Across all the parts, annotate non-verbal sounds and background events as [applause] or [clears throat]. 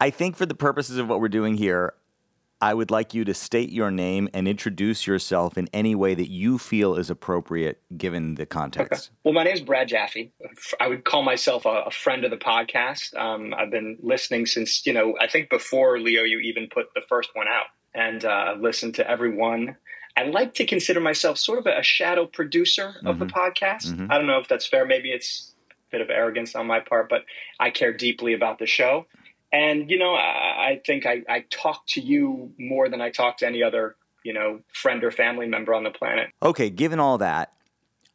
I think for the purposes of what we're doing here, I would like you to state your name and introduce yourself in any way that you feel is appropriate given the context. Well, my name is Brad Jaffe. I would call myself a, a friend of the podcast. Um, I've been listening since, you know, I think before Leo, you even put the first one out. And uh, listened to every one. I like to consider myself sort of a shadow producer of Mm-hmm. the podcast. I don't know if that's fair. Maybe it's a bit of arrogance on my part, but I care deeply about the show. And, you know, I, I think I, I talk to you more than I talk to any other, you know, friend or family member on the planet. Okay, given all that,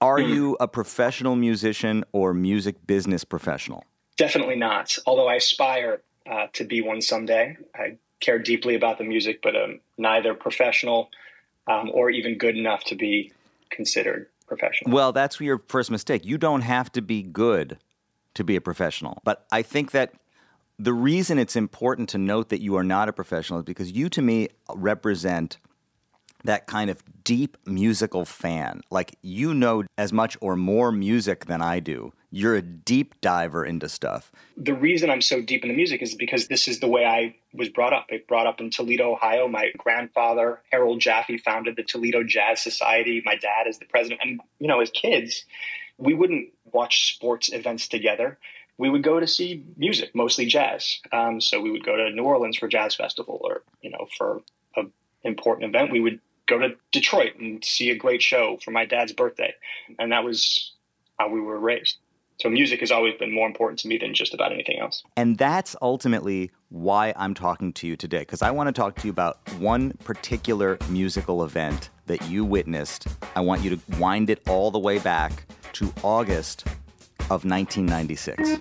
are Hmm. you a professional musician or music business professional? Definitely not. Although I aspire uh, to be one someday. I care deeply about the music, but I'm neither professional um, or even good enough to be considered professional. Well, that's your first mistake. You don't have to be good to be a professional. But I think that the reason it's important to note that you are not a professional is because you, to me, represent that kind of deep musical fan. Like you know as much or more music than I do. You're a deep diver into stuff. the reason I'm so deep in the music is because this is the way I was brought up. I brought up in Toledo, Ohio. My grandfather, Harold Jaffe, founded the Toledo Jazz Society. My dad is the president. And, you know, as kids, we wouldn't watch sports events together. We would go to see music, mostly jazz. Um, so we would go to New Orleans for Jazz Festival or, you know, for an important event. We would go to Detroit and see a great show for my dad's birthday. And that was how we were raised. So music has always been more important to me than just about anything else. And that's ultimately why I'm talking to you today, because I want to talk to you about one particular musical event that you witnessed. I want you to wind it all the way back to August of 1996.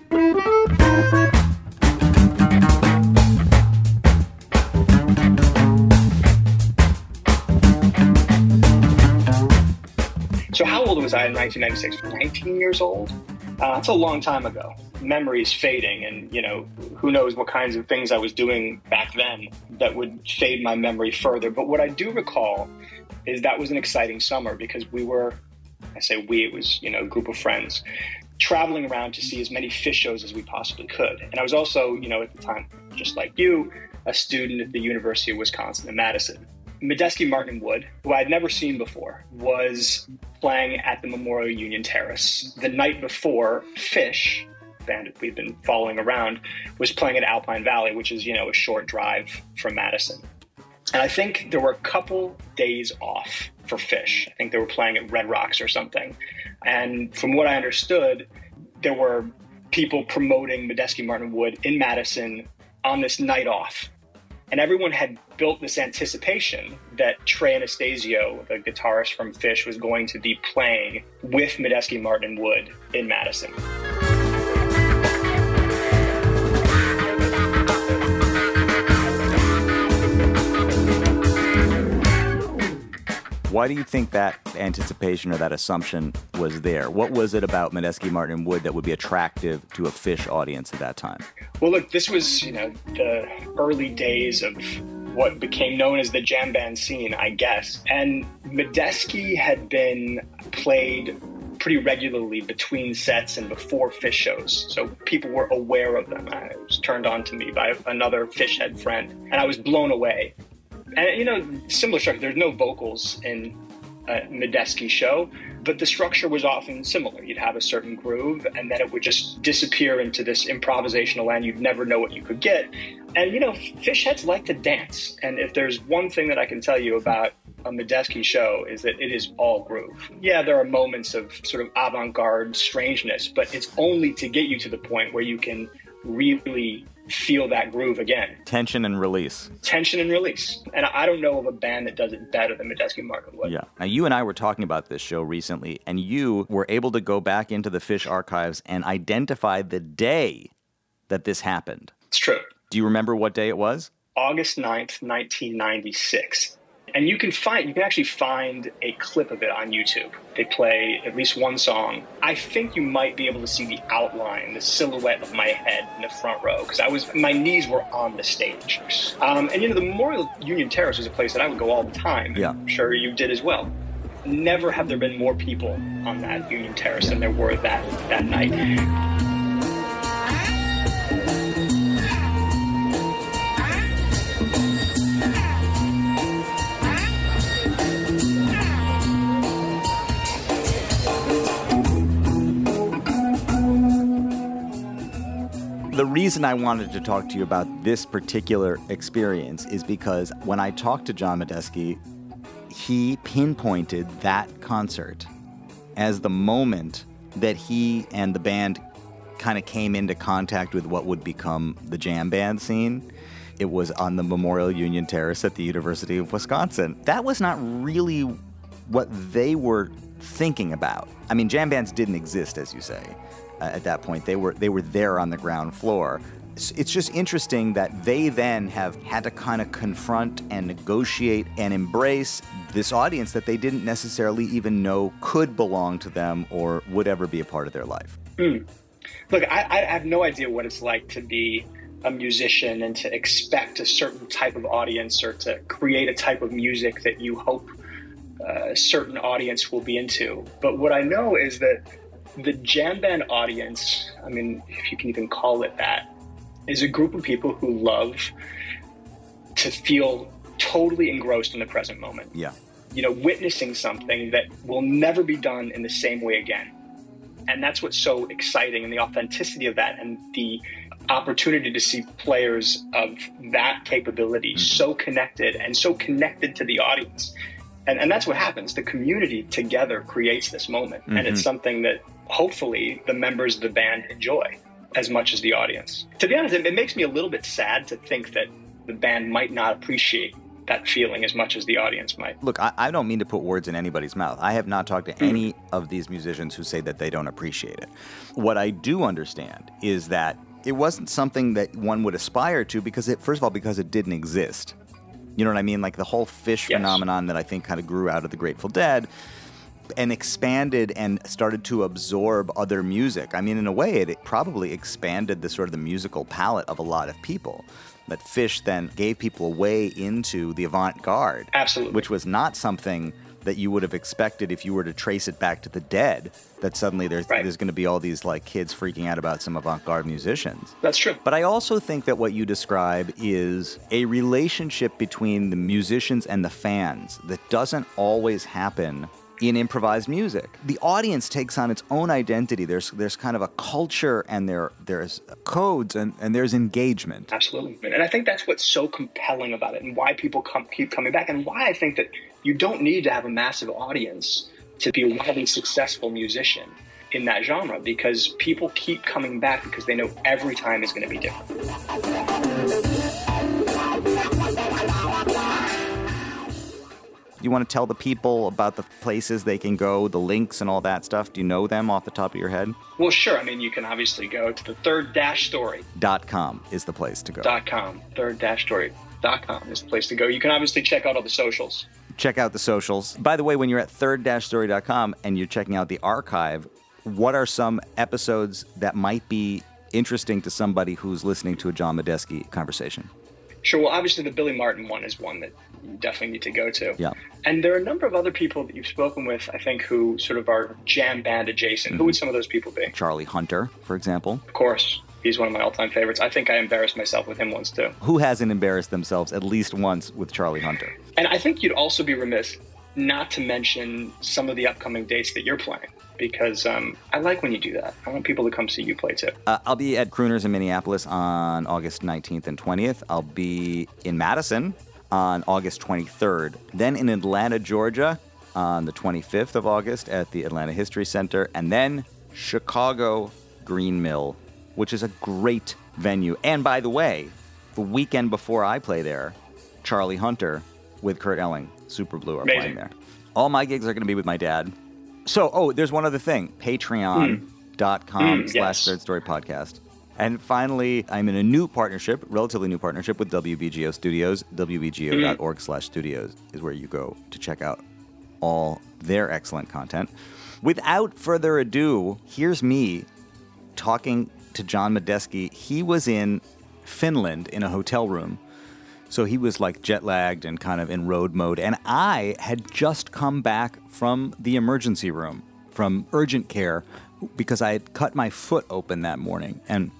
So how old was I in 1996? 19 years old. Uh, that's a long time ago. Memories fading, and you know who knows what kinds of things I was doing back then that would fade my memory further. But what I do recall is that was an exciting summer because we were, I say we, it was you know a group of friends traveling around to see as many Phish shows as we possibly could. And I was also, you know, at the time, just like you, a student at the University of Wisconsin in Madison. Medeski Martin Wood, who I had never seen before, was playing at the Memorial Union Terrace. The night before, Phish, band that we've been following around, was playing at Alpine Valley, which is, you know, a short drive from Madison. And I think there were a couple days off for Phish. I think they were playing at Red Rocks or something. And from what I understood, there were people promoting Medeski Martin Wood in Madison on this night off. And everyone had built this anticipation that Trey Anastasio, the guitarist from Phish, was going to be playing with Medeski Martin Wood in Madison. Why do you think that anticipation or that assumption was there? What was it about Medeski Martin and Wood that would be attractive to a Phish audience at that time? Well, look, this was, you know, the early days of what became known as the jam band scene, I guess. And Medeski had been played pretty regularly between sets and before Phish shows. So people were aware of them. I was turned on to me by another Phish head friend, and I was blown away. And, you know, similar structure, there's no vocals in a Medeski show, but the structure was often similar. You'd have a certain groove, and then it would just disappear into this improvisational land. You'd never know what you could get. And, you know, Phish heads like to dance. And if there's one thing that I can tell you about a Medeski show is that it is all groove. Yeah, there are moments of sort of avant-garde strangeness, but it's only to get you to the point where you can really feel that groove again. Tension and release. Tension and release. And I don't know of a band that does it better than Medeski Martin Wood. Yeah. Now, you and I were talking about this show recently, and you were able to go back into the Phish archives and identify the day that this happened. It's true. Do you remember what day it was? August 9th, 1996. And you can find, you can actually find a clip of it on YouTube. They play at least one song. I think you might be able to see the outline, the silhouette of my head in the front row, because I was, my knees were on the stage. Um, and you know, the Memorial Union Terrace is a place that I would go all the time. Yeah. I'm sure you did as well. Never have there been more people on that Union Terrace than there were that, that night. Reason I wanted to talk to you about this particular experience is because when I talked to John Medeski, he pinpointed that concert as the moment that he and the band kind of came into contact with what would become the jam band scene. It was on the Memorial Union Terrace at the University of Wisconsin. That was not really what they were thinking about. I mean, jam bands didn't exist, as you say, at that point. They were they were there on the ground floor. It's just interesting that they then have had to kind of confront and negotiate and embrace this audience that they didn't necessarily even know could belong to them or would ever be a part of their life. Mm. Look, I, I have no idea what it's like to be a musician and to expect a certain type of audience or to create a type of music that you hope uh, a certain audience will be into. But what I know is that the jam band audience, I mean, if you can even call it that, is a group of people who love to feel totally engrossed in the present moment. Yeah. You know, witnessing something that will never be done in the same way again. And that's what's so exciting and the authenticity of that and the opportunity to see players of that capability mm-hmm. so connected and so connected to the audience. And, and that's what happens. The community together creates this moment. Mm-hmm. And it's mm-hmm. something that hopefully the members of the band enjoy as much as the audience. To be honest, it, makes me a little bit sad to think that the band might not appreciate that feeling as much as the audience might. Look, I, I, don't mean to put words in anybody's mouth. I have not talked to mm. any of these musicians who say that they don't appreciate it. What I do understand is that it wasn't something that one would aspire to because it, first of all, because it didn't exist. You know what I mean? Like the whole Phish yes. phenomenon that I think kind of grew out of the Grateful Dead and expanded and started to absorb other music. I mean, in a way, it probably expanded the sort of the musical palette of a lot of people that Phish then gave people a way into the avant garde. Absolutely. Which was not something that you would have expected if you were to trace it back to the dead that suddenly there's right. there's going to be all these like kids freaking out about some avant-garde musicians. That's true. But I also think that what you describe is a relationship between the musicians and the fans that doesn't always happen in improvised music. The audience takes on its own identity. There's there's kind of a culture and there there's codes and, and there's engagement. Absolutely. And I think that's what's so compelling about it and why people come, keep coming back and why I think that you don't need to have a massive audience to be a wildly successful musician in that genre because people keep coming back because they know every time is going to be different. You want to tell the people about the places they can go, the links and all that stuff? Do you know them off the top of your head? Well, sure. I mean, you can obviously go to the third dash story. Dot com is the place to go. Dot com. Third dash story. Dot com is the place to go. You can obviously check out all the socials. Check out the socials. By the way, when you're at third dash story.com and you're checking out the archive, what are some episodes that might be interesting to somebody who's listening to a John Medeski conversation? Sure. Well, obviously, the Billy Martin one is one that you definitely need to go to. Yeah. And there are a number of other people that you've spoken with, I think, who sort of are jam band adjacent. Mm-hmm. Who would some of those people be? Charlie Hunter, for example. Of course. He's one of my all-time favorites. I think I embarrassed myself with him once too. Who hasn't embarrassed themselves at least once with Charlie Hunter? And I think you'd also be remiss not to mention some of the upcoming dates that you're playing because um, I like when you do that. I want people to come see you play too. Uh, I'll be at Crooners in Minneapolis on August 19th and 20th. I'll be in Madison on August 23rd. Then in Atlanta, Georgia on the 25th of August at the Atlanta History Center. And then Chicago Green Mill, which is a great venue. And by the way, the weekend before I play there, Charlie Hunter with Kurt Elling, Super Blue, are Amazing. playing there. All my gigs are going to be with my dad. So, oh, there's one other thing. Patreon.com mm. slash third story podcast. And finally, I'm in a new partnership, relatively new partnership with WBGO Studios. WBGO.org slash studios is where you go to check out all their excellent content. Without further ado, here's me talking to John Medeski. He was in Finland in a hotel room. So he was like jet lagged and kind of in road mode. And I had just come back from the emergency room, from urgent care, because I had cut my foot open that morning. And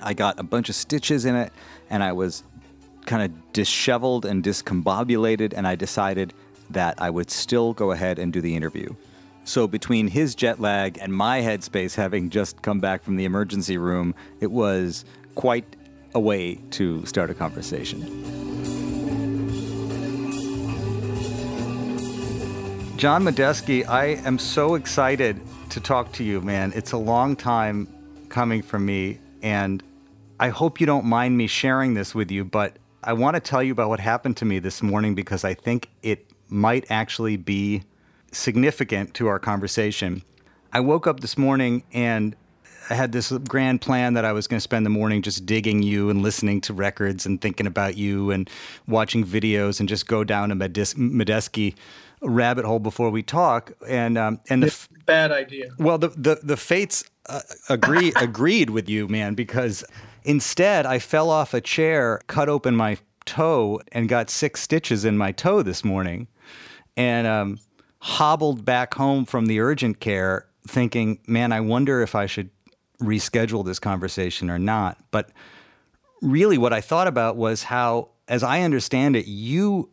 I got a bunch of stitches in it, and I was kind of disheveled and discombobulated, and I decided that I would still go ahead and do the interview. So, between his jet lag and my headspace having just come back from the emergency room, it was quite a way to start a conversation. John Medeski, I am so excited to talk to you, man. It's a long time coming from me, and I hope you don't mind me sharing this with you, but I want to tell you about what happened to me this morning because I think it might actually be significant to our conversation. I woke up this morning and I had this grand plan that I was going to spend the morning just digging you and listening to records and thinking about you and watching videos and just go down a Medes- Medeski rabbit hole before we talk. And um, and the bad idea. Well, the the the fates uh, agree [laughs] agreed with you, man, because instead I fell off a chair, cut open my toe, and got six stitches in my toe this morning, and um, hobbled back home from the urgent care, thinking, man, I wonder if I should reschedule this conversation or not. But really, what I thought about was how, as I understand it, you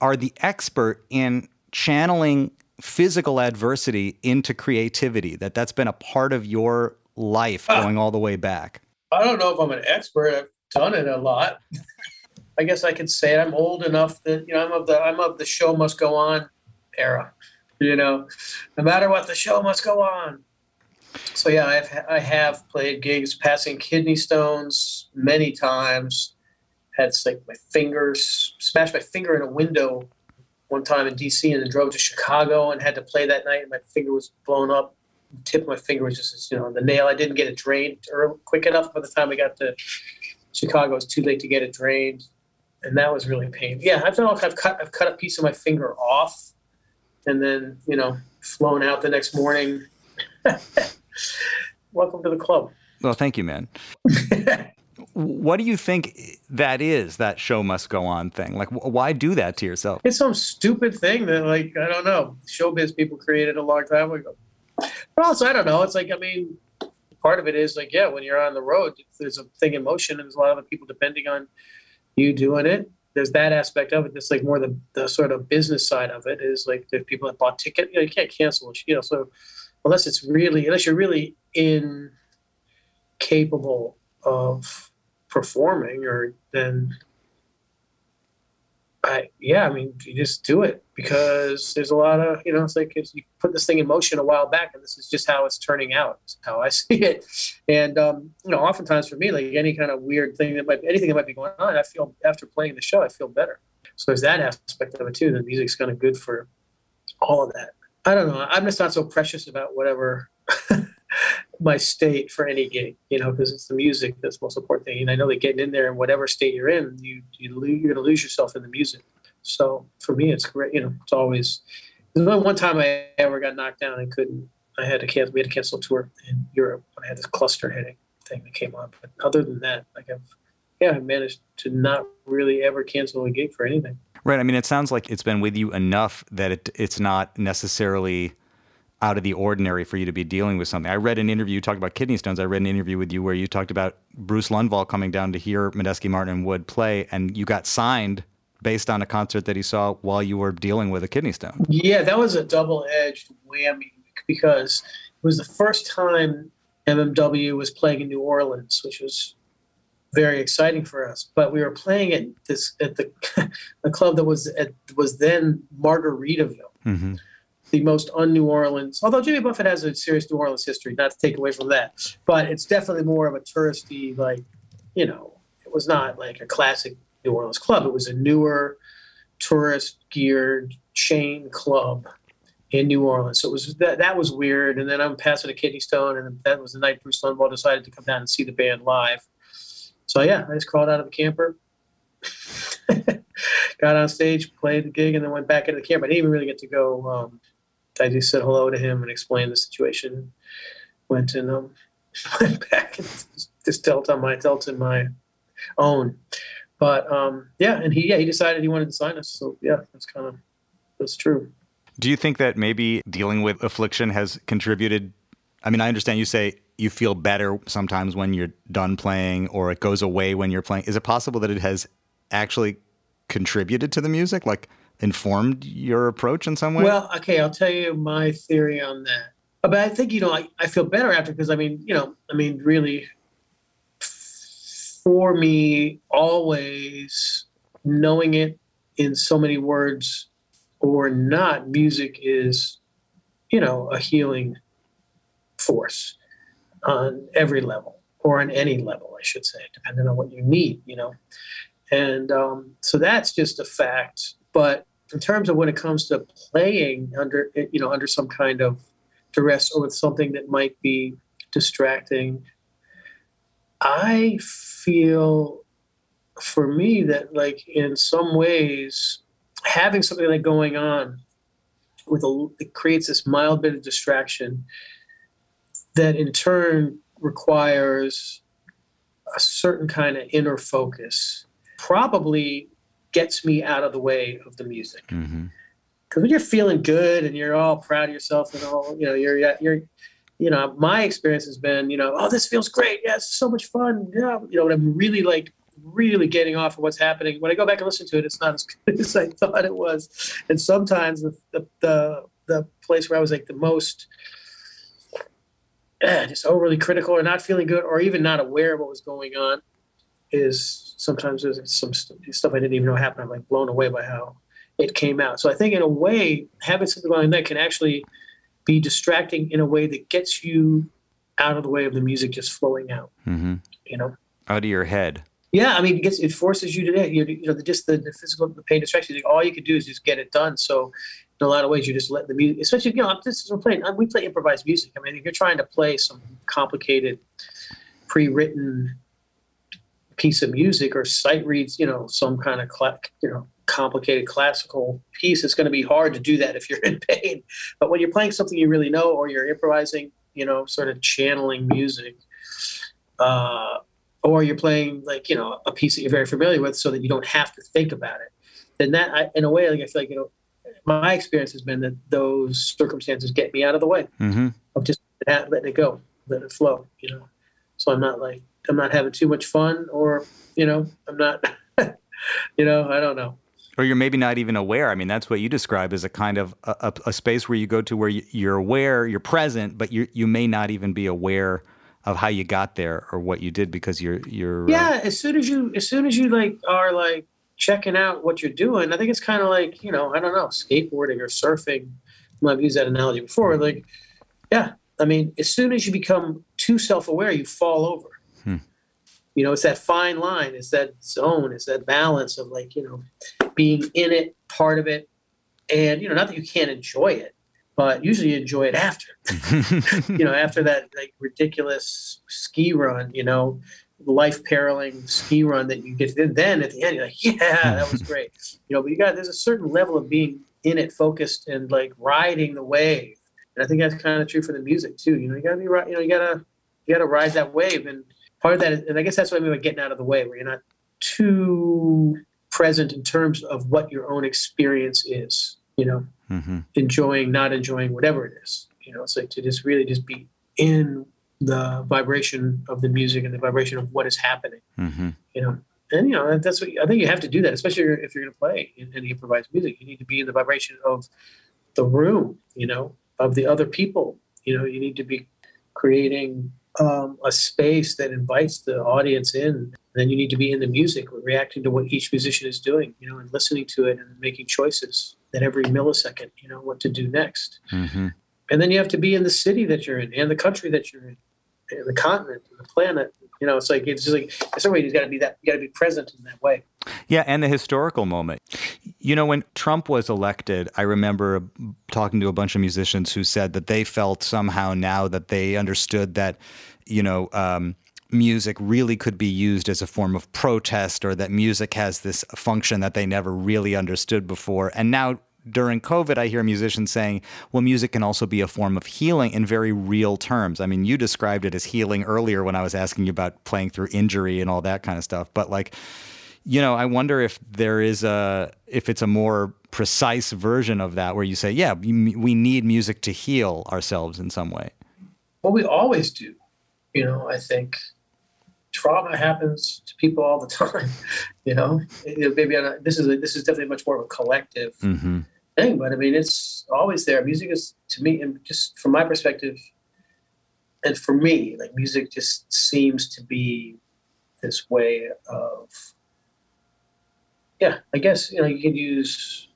are the expert in channeling physical adversity into creativity. That that's been a part of your life ah. going all the way back. I don't know if I'm an expert. I've done it a lot. [laughs] I guess I could say I'm old enough that you know I'm of the I'm of the show must go on era. You know, no matter what, the show must go on so yeah, I've I have played gigs passing kidney stones many times. Had like my fingers smashed my finger in a window one time in DC, and then drove to Chicago and had to play that night. And my finger was blown up. The tip of my finger was just you know the nail. I didn't get it drained early, quick enough. By the time we got to Chicago, it was too late to get it drained, and that was really painful. Yeah, I've done. I've cut. I've cut a piece of my finger off, and then you know flown out the next morning. [laughs] Welcome to the club. Well, thank you, man. [laughs] what do you think that is? That show must go on thing. Like, why do that to yourself? It's some stupid thing that, like, I don't know, showbiz people created a long time ago. But also, I don't know. It's like, I mean, part of it is like, yeah, when you're on the road, there's a thing in motion, and there's a lot of people depending on you doing it. There's that aspect of it. That's like more the, the sort of business side of it is like there's people that bought ticket. You, know, you can't cancel, you know. So unless it's really unless you're really incapable of performing or then I yeah, I mean you just do it because there's a lot of you know it's like you put this thing in motion a while back and this is just how it's turning out. How I [laughs] see it, and um, you know oftentimes for me like any kind of weird thing that might anything that might be going on, I feel after playing the show I feel better. So there's that aspect of it too. The music's kind of good for all of that. I don't know. I'm just not so precious about whatever [laughs] my state for any gig, you know, because it's the music that's the most important thing. And I know that getting in there in whatever state you're in, you, you you're going to lose yourself in the music. So for me, it's great. You know, it's always. There's only one time I ever got knocked down and couldn't. I had to cancel. We had to cancel a tour in Europe when I had this cluster headache thing that came on. But other than that, like I've, yeah, I managed to not really ever cancel a gig for anything. Right. I mean, it sounds like it's been with you enough that it, it's not necessarily out of the ordinary for you to be dealing with something. I read an interview, you talked about kidney stones. I read an interview with you where you talked about Bruce Lundvall coming down to hear Medeski Martin and Wood play, and you got signed based on a concert that he saw while you were dealing with a kidney stone. Yeah, that was a double edged whammy because it was the first time MMW was playing in New Orleans, which was very exciting for us. But we were playing at this at the [laughs] the club that was at was then Margaritaville, mm-hmm. the most un New Orleans. Although Jimmy Buffett has a serious New Orleans history, not to take away from that, but it's definitely more of a touristy like, you know, it was not like a classic New Orleans club. It was a newer, tourist geared chain club in New Orleans. So it was that that was weird. And then I'm passing a kidney stone, and that was the night Bruce Lundvall decided to come down and see the band live. So yeah, I just crawled out of the camper, [laughs] got on stage, played the gig, and then went back into the camper. I didn't even really get to go. Um, I just said hello to him and explained the situation. Went and um, [laughs] went back and just dealt on my dealt in my own. But um, yeah, and he yeah he decided he wanted to sign us. So yeah, that's kind of that's true. Do you think that maybe dealing with affliction has contributed? I mean, I understand you say you feel better sometimes when you're done playing or it goes away when you're playing. Is it possible that it has actually contributed to the music, like informed your approach in some way? Well, okay, I'll tell you my theory on that. Uh, but I think, you know, I, I feel better after because I mean, you know, I mean, really for me always knowing it in so many words or not, music is, you know, a healing force on every level or on any level, I should say, depending on what you need, you know. And um, so that's just a fact. But in terms of when it comes to playing under, you know, under some kind of duress or with something that might be distracting, I feel for me that like in some ways having something like going on with a it creates this mild bit of distraction that in turn requires a certain kind of inner focus probably gets me out of the way of the music because mm-hmm. when you're feeling good and you're all proud of yourself and all you know you're you're you know my experience has been you know oh this feels great yeah it's so much fun yeah you know i'm really like really getting off of what's happening. When I go back and listen to it, it's not as [laughs] good as I thought it was. And sometimes the the the, the place where I was like the most [clears throat] just overly critical or not feeling good or even not aware of what was going on is sometimes there's some stuff I didn't even know happened. I'm like blown away by how it came out. So I think in a way, having something like that can actually be distracting in a way that gets you out of the way of the music just flowing out. Mm-hmm. You know, out of your head. Yeah, I mean, it, gets, it forces you to you, you know the, just the, the physical the pain distraction. All you can do is just get it done. So in a lot of ways, you just let the music, especially you know, this is we're playing. We play improvised music. I mean, if you're trying to play some complicated, pre-written piece of music or sight reads, you know, some kind of cl- you know complicated classical piece, it's going to be hard to do that if you're [laughs] in pain. But when you're playing something you really know or you're improvising, you know, sort of channeling music. Uh, or you're playing like you know a piece that you're very familiar with so that you don't have to think about it then that I, in a way like i feel like you know my experience has been that those circumstances get me out of the way mm-hmm. of just letting it go let it flow you know so i'm not like i'm not having too much fun or you know i'm not [laughs] you know i don't know or you're maybe not even aware. I mean, that's what you describe as a kind of a, a space where you go to where you're aware, you're present, but you you may not even be aware of how you got there or what you did because you're you're uh, yeah uh, as soon as you as soon as you like are like checking out what you're doing i think it's kind of like you know i don't know skateboarding or surfing i've used that analogy before like yeah i mean as soon as you become too self-aware you fall over hmm. you know it's that fine line it's that zone it's that balance of like you know being in it part of it and you know not that you can't enjoy it but usually you enjoy it after. [laughs] you know, after that like ridiculous ski run, you know, life periling ski run that you get. Then at the end, you're like, yeah, that was [laughs] great. You know, but you got there's a certain level of being in it, focused, and like riding the wave. And I think that's kind of true for the music too. You know, you gotta be right. You know, you gotta you gotta ride that wave, and part of that, is, and I guess that's what I mean by getting out of the way, where you're not too present in terms of what your own experience is. You know, mm-hmm. enjoying, not enjoying, whatever it is. You know, it's like to just really just be in the vibration of the music and the vibration of what is happening. Mm-hmm. You know, and you know that's what I think you have to do that, especially if you're going to play and improvise music. You need to be in the vibration of the room. You know, of the other people. You know, you need to be creating um, a space that invites the audience in. then you need to be in the music, reacting to what each musician is doing. You know, and listening to it and making choices at every millisecond, you know, what to do next. Mm-hmm. And then you have to be in the city that you're in and the country that you're in, and the continent, and the planet. You know, it's like it's just like in some way you got to be that got to be present in that way. Yeah, and the historical moment. You know, when Trump was elected, I remember talking to a bunch of musicians who said that they felt somehow now that they understood that, you know. Um, music really could be used as a form of protest or that music has this function that they never really understood before. And now during COVID, I hear musicians saying, well, music can also be a form of healing in very real terms. I mean, you described it as healing earlier when I was asking you about playing through injury and all that kind of stuff. But like, you know, I wonder if there is a, if it's a more precise version of that where you say, yeah, we need music to heal ourselves in some way. Well, we always do. You know, I think trauma happens to people all the [laughs] time. you know, maybe a, this is a, this is definitely much more of a collective mm-hmm. thing, but I mean, it's always there. Music is to me, and just from my perspective, and for me, like music just seems to be this way of yeah i guess you know you could use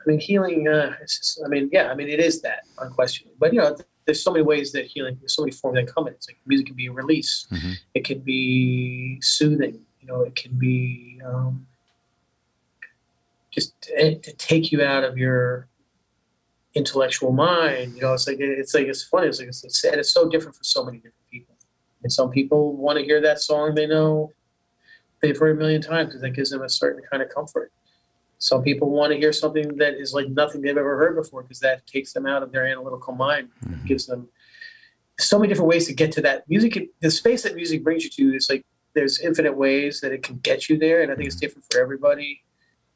i mean healing uh just, i mean yeah i mean it is that unquestionably but you know there's so many ways that healing there's so many forms that come in it's like music can be a release mm-hmm. it can be soothing you know it can be um, just to, to take you out of your intellectual mind you know it's like it's like it's funny it's like it's, it's, and it's so different for so many different people and some people want to hear that song they know they've heard a million times because that gives them a certain kind of comfort. Some people want to hear something that is like nothing they've ever heard before because that takes them out of their analytical mind. Mm-hmm. gives them so many different ways to get to that music. The space that music brings you to is like there's infinite ways that it can get you there, and I think it's mm-hmm. different for everybody,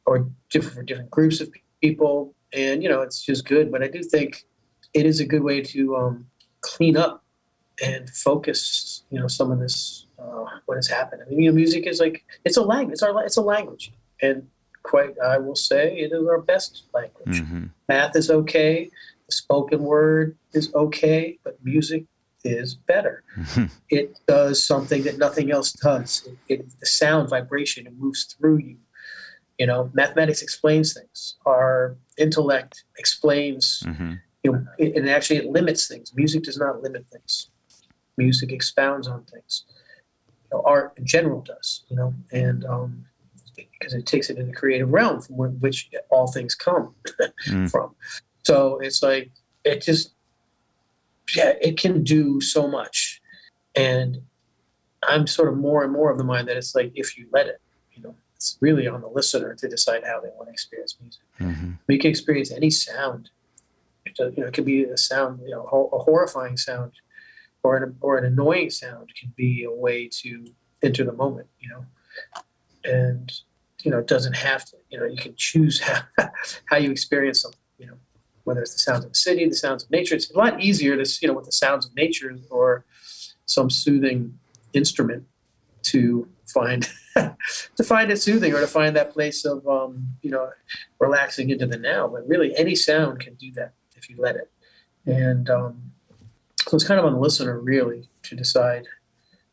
or different for different groups of people. And you know, it's just good. But I do think it is a good way to um, clean up and focus. You know, some of this uh, what has happened. I mean, you know, music is like it's a language. It's our it's a language, and quite I will say it is our best language. Mm-hmm. Math is okay. The spoken word is okay, but music is better. Mm-hmm. [laughs] It does something that nothing else does. It, it, the sound vibration it moves through you. You know, mathematics explains things. Our intellect explains. Mm-hmm. You know, it, and actually it limits things. Music does not limit things. Music expounds on things know, art in general does, you know, and um, because it takes it in the creative realm from which all things come [laughs] mm. from. So it's like it just, yeah, it can do so much, and I'm sort of more and more of the mind that it's like if you let it, you know, it's really on the listener to decide how they want to experience music. Mm-hmm. We can experience any sound. It, you know, it could be a sound, you know, a horrifying sound or an, or an annoying sound can be a way to enter the moment, you know, and, you know, it doesn't have to, you know, you can choose [laughs] how, how you experience something, you know, whether it's the sounds of the city, the sounds of nature. It's a lot easier to, you know, with the sounds of nature or some soothing instrument to find [laughs] to find it soothing or to find that place of um, you know relaxing into the now. But really, any sound can do that if you let it. And um, so it's kind of on the listener, really, to decide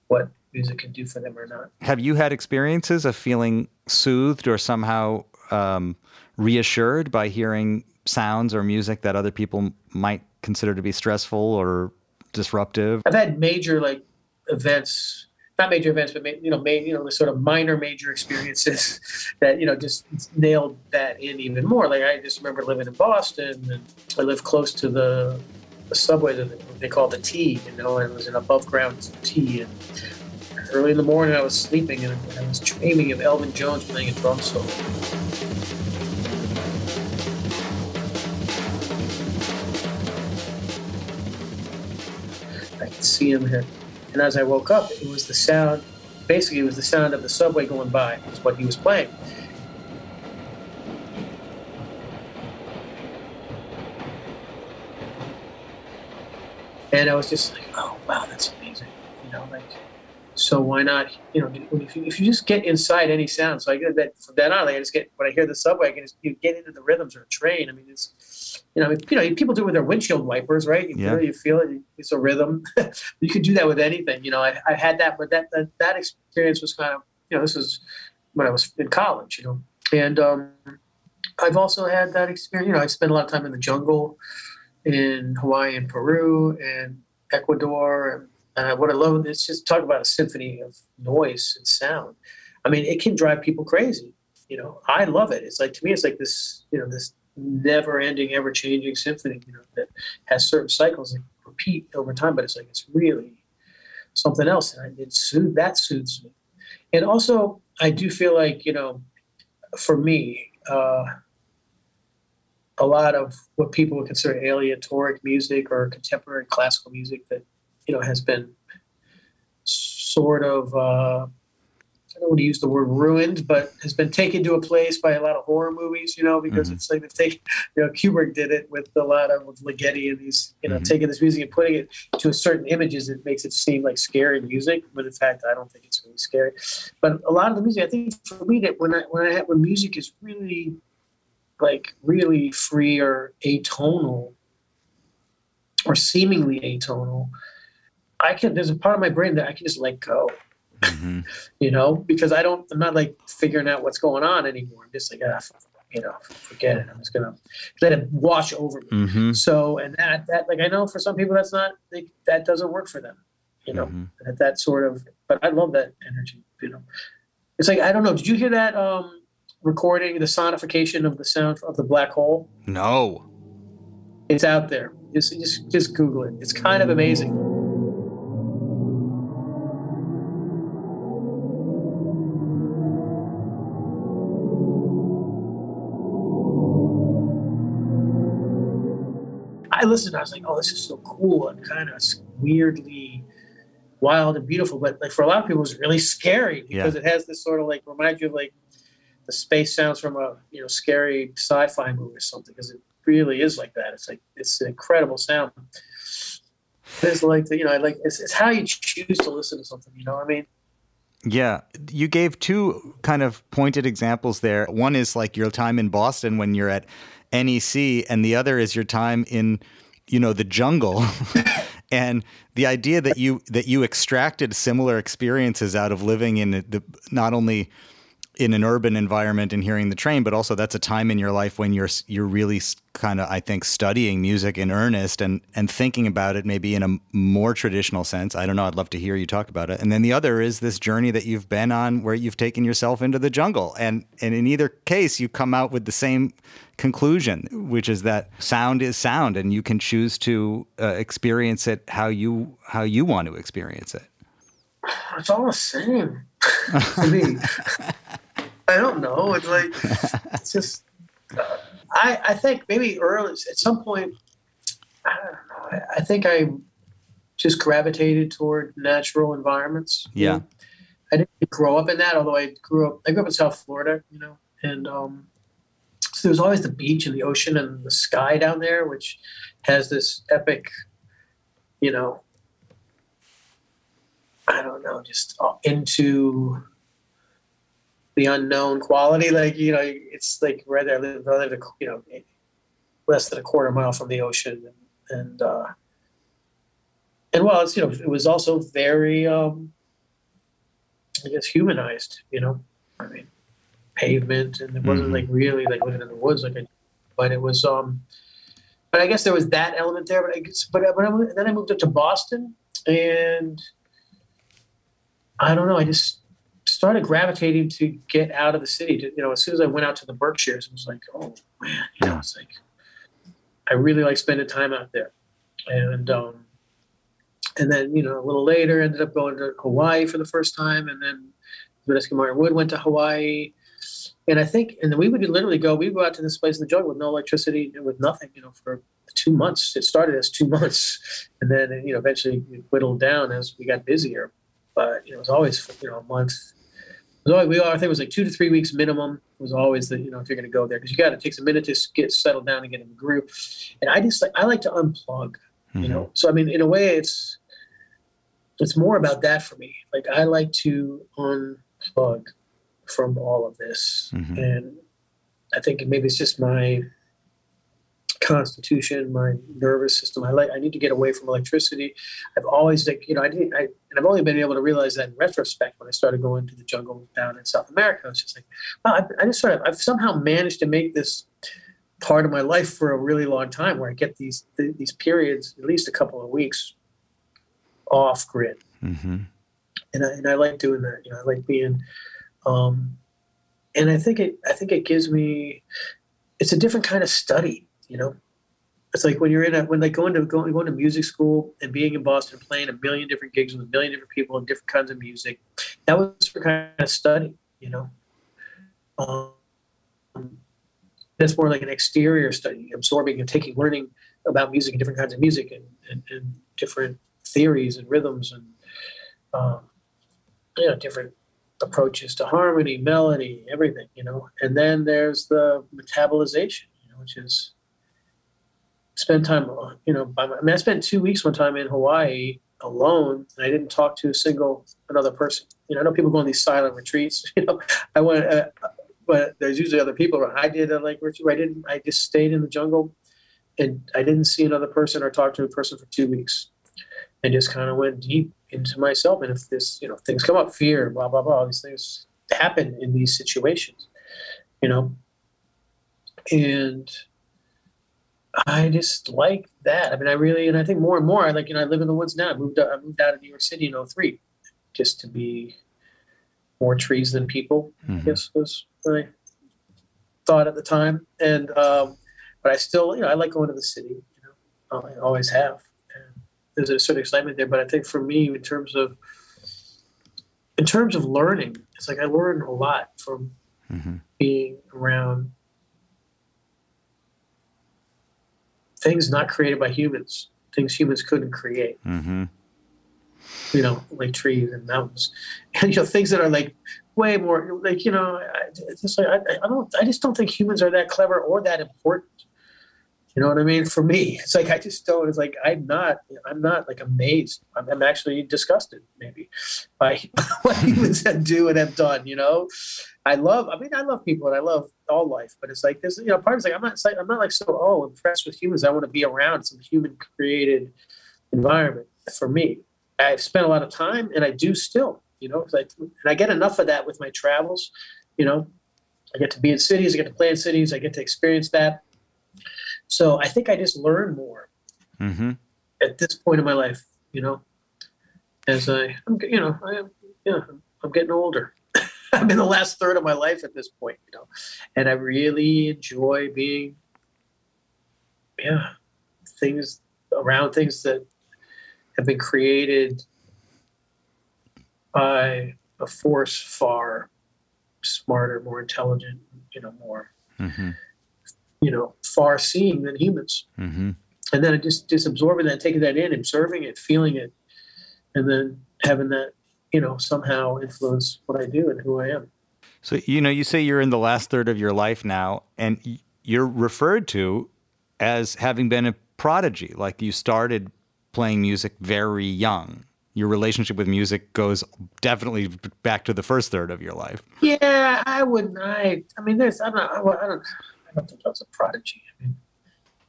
what music can do for them or not. Have you had experiences of feeling soothed or somehow um, reassured by hearing sounds or music that other people might consider to be stressful or disruptive? I've had major like events not major events, but you know, you know, the sort of minor major experiences [laughs] that you know just nailed that in even more. Like I just remember living in Boston, and I lived close to the the subway that they call the T, you know, and it was an above ground T. And early in the morning, I was sleeping and I was dreaming of Elvin Jones playing a drum solo. I could see him here. And as I woke up, it was the sound, basically, it was the sound of the subway going by, was what he was playing. and I was just like, oh wow, that's amazing, you know, like. So why not? You know, if you, if you just get inside any sound, so I get that from then on, I just get when I hear the subway, I can just you get into the rhythms or a train. I mean, it's you know, you know, people do it with their windshield wipers, right? You yeah. feel, you feel it, it's a rhythm. [laughs] you could do that with anything. You know, I, I had that, but that, that that experience was kind of you know, this is when I was in college, you know, and um, I've also had that experience. You know, I spent a lot of time in the jungle in Hawaii and Peru and Ecuador. And uh, what I love is just talk about a symphony of noise and sound. I mean, it can drive people crazy. You know, I love it. It's like to me, it's like this, you know, this never-ending, ever-changing symphony. You know, that has certain cycles that repeat over time, but it's like it's really something else, and it soothes that soothes me. And also, I do feel like you know, for me, uh, a lot of what people would consider aleatoric music or contemporary classical music that you know has been sort of uh, I don't want to use the word ruined, but has been taken to a place by a lot of horror movies, you know, because mm-hmm. it's like they've taken, you know, Kubrick did it with a lot of with Ligeti and these, you know, mm-hmm. taking this music and putting it to certain images that makes it seem like scary music, but in fact, I don't think it's really scary. But a lot of the music, I think, for me, that when I when I when music is really like really free or atonal or seemingly atonal, I can there's a part of my brain that I can just let go. mm-hmm. [laughs] you know, because I don't, I'm not like figuring out what's going on anymore. I'm just like, ah, you know, forget it. I'm just gonna let it wash over me. Mm-hmm. So, and that, that, like, I know for some people that's not, they, that doesn't work for them, you know, mm-hmm. that, that sort of, but I love that energy, you know. It's like, I don't know, did you hear that um, recording, the sonification of the sound of the black hole? No. It's out there. Just, just, just Google it. It's kind of amazing. Listened. I was like, "Oh, this is so cool and kind of weirdly wild and beautiful." But like for a lot of people, it's really scary because yeah. it has this sort of like reminds you of like the space sounds from a you know scary sci-fi movie or something. Because it really is like that. It's like it's an incredible sound. It's like the, you know, like it's, it's how you choose to listen to something. You know what I mean? Yeah, you gave two kind of pointed examples there. One is like your time in Boston when you're at NEC, and the other is your time in, you know, the jungle. [laughs] and the idea that you that you extracted similar experiences out of living in the not only in an urban environment and hearing the train, but also that's a time in your life when you're you're really kind of I think studying music in earnest and and thinking about it maybe in a more traditional sense. I don't know. I'd love to hear you talk about it. And then the other is this journey that you've been on where you've taken yourself into the jungle, and and in either case you come out with the same conclusion, which is that sound is sound, and you can choose to uh, experience it how you how you want to experience it. It's all the same [laughs] to me. [laughs] I don't know. It's like [laughs] it's just. Uh, I I think maybe early at some point. I don't know. I, I think I just gravitated toward natural environments. Yeah. I didn't grow up in that, although I grew up. I grew up in South Florida, you know, and um, so there's always the beach and the ocean and the sky down there, which has this epic, you know, I don't know, just into the unknown quality. Like you know, it's like right there. I live, I live you know, less than a quarter mile from the ocean, and and, uh, and well, it's you know, it was also very, um, I guess, humanized. You know, I mean, pavement, and it wasn't mm-hmm. like really like living in the woods, like, a, but it was. um But I guess there was that element there. But I guess, but, but I, then I moved up to Boston, and I don't know. I just started gravitating to get out of the city. To, you know, as soon as I went out to the Berkshires, it was like, oh man, you know, it's like I really like spending time out there. And um, and then you know a little later, ended up going to Hawaii for the first time, and then Medeski Martin Wood went to Hawaii. And I think, and then we would literally go. We'd go out to this place in the jungle with no electricity, with nothing, you know, for two months. It started as two [laughs] months, and then you know eventually it whittled down as we got busier. But you know, it was always you know a month, always, we all, I think it was like two to three weeks minimum was always the, you know, if you're going to go there, because you got to take a minute to get settled down and get in the group. And I just like, I like to unplug, mm-hmm. you know? So, I mean, in a way it's, it's more about that for me. Like I like to unplug from all of this. Mm-hmm. And I think maybe it's just my, constitution, my nervous system. I like I need to get away from electricity. I've always like you know I didn't I and I've only been able to realize that in retrospect when I started going to the jungle down in South America. I was just like wow, I, I just sort of I've somehow managed to make this part of my life for a really long time where I get these these periods at least a couple of weeks off grid. Mm-hmm. And I, and I like doing that. You know, I like being, um, and I think it I think it gives me it's a different kind of study you know it's like when you're in a when like going to going, going to music school and being in Boston, playing a million different gigs with a million different people and different kinds of music. That was for kind of study, you know. Um, that's more like an exterior study, absorbing and taking learning about music and different kinds of music and, and, and different theories and rhythms and um, you know different approaches to harmony, melody, everything, you know. And then there's the metabolization, you know, which is spend time, you know, by my, I mean, I spent two weeks one time in Hawaii alone, and I didn't talk to a single another person. You know, I know people go on these silent retreats. [laughs] You know, I went, uh, but there's usually other people. I did a like retreat. I didn't. I just stayed in the jungle, and I didn't see another person or talk to a person for two weeks. and just kind of went deep into myself. And if this, you know, things come up, fear, blah blah blah, all these things happen in these situations, you know, and I just like that. I mean, I really, and I think more and more, I like, you know, I live in the woods now. I moved, out, I moved out of New York City in 03 just to be more trees than people, mm-hmm. I guess was my thought at the time. And, um, but I still, you know, I like going to the city, you know, I always have. And there's a certain excitement there. But I think for me, in terms of, in terms of learning, it's like I learned a lot from mm-hmm. being around things not created by humans, things humans couldn't create. Mm-hmm. You know, like trees and mountains, [laughs] and you know things that are like way more like you know, I, just like I, I don't, I just don't think humans are that clever or that important. You know what I mean? For me, it's like I just don't. It's like I'm not. I'm not like amazed. I'm, I'm actually disgusted, maybe, by [laughs] what humans [laughs] do and have done. You know, I love. I mean, I love people and I love all life, but it's like this. You know, part of it's like I'm not. I'm not like so. Oh, impressed with humans. I want to be around some human created environment. For me, I've spent a lot of time, and I do still. You know, I, and I get enough of that with my travels. You know, I get to be in cities. I get to play in cities. I get to experience that so I think I just learn more mm-hmm. at this point in my life, you know, as I, I'm, you know, I am, yeah, I'm getting older. [laughs] I'm in the last third of my life at this point, you know, and I really enjoy being, yeah, things around things that have been created by a force far smarter, more intelligent, you know, more. Mm-hmm you know, far seeing than humans. Mm-hmm. And then just just absorbing that, taking that in, observing it, feeling it, and then having that, you know, somehow influence what I do and who I am. So you know, you say you're in the last third of your life now, and you're referred to as having been a prodigy. Like you started playing music very young. Your relationship with music goes definitely back to the first third of your life. Yeah, I wouldn't. I, I mean, there's. I don't. I don't think I was a prodigy. I mean,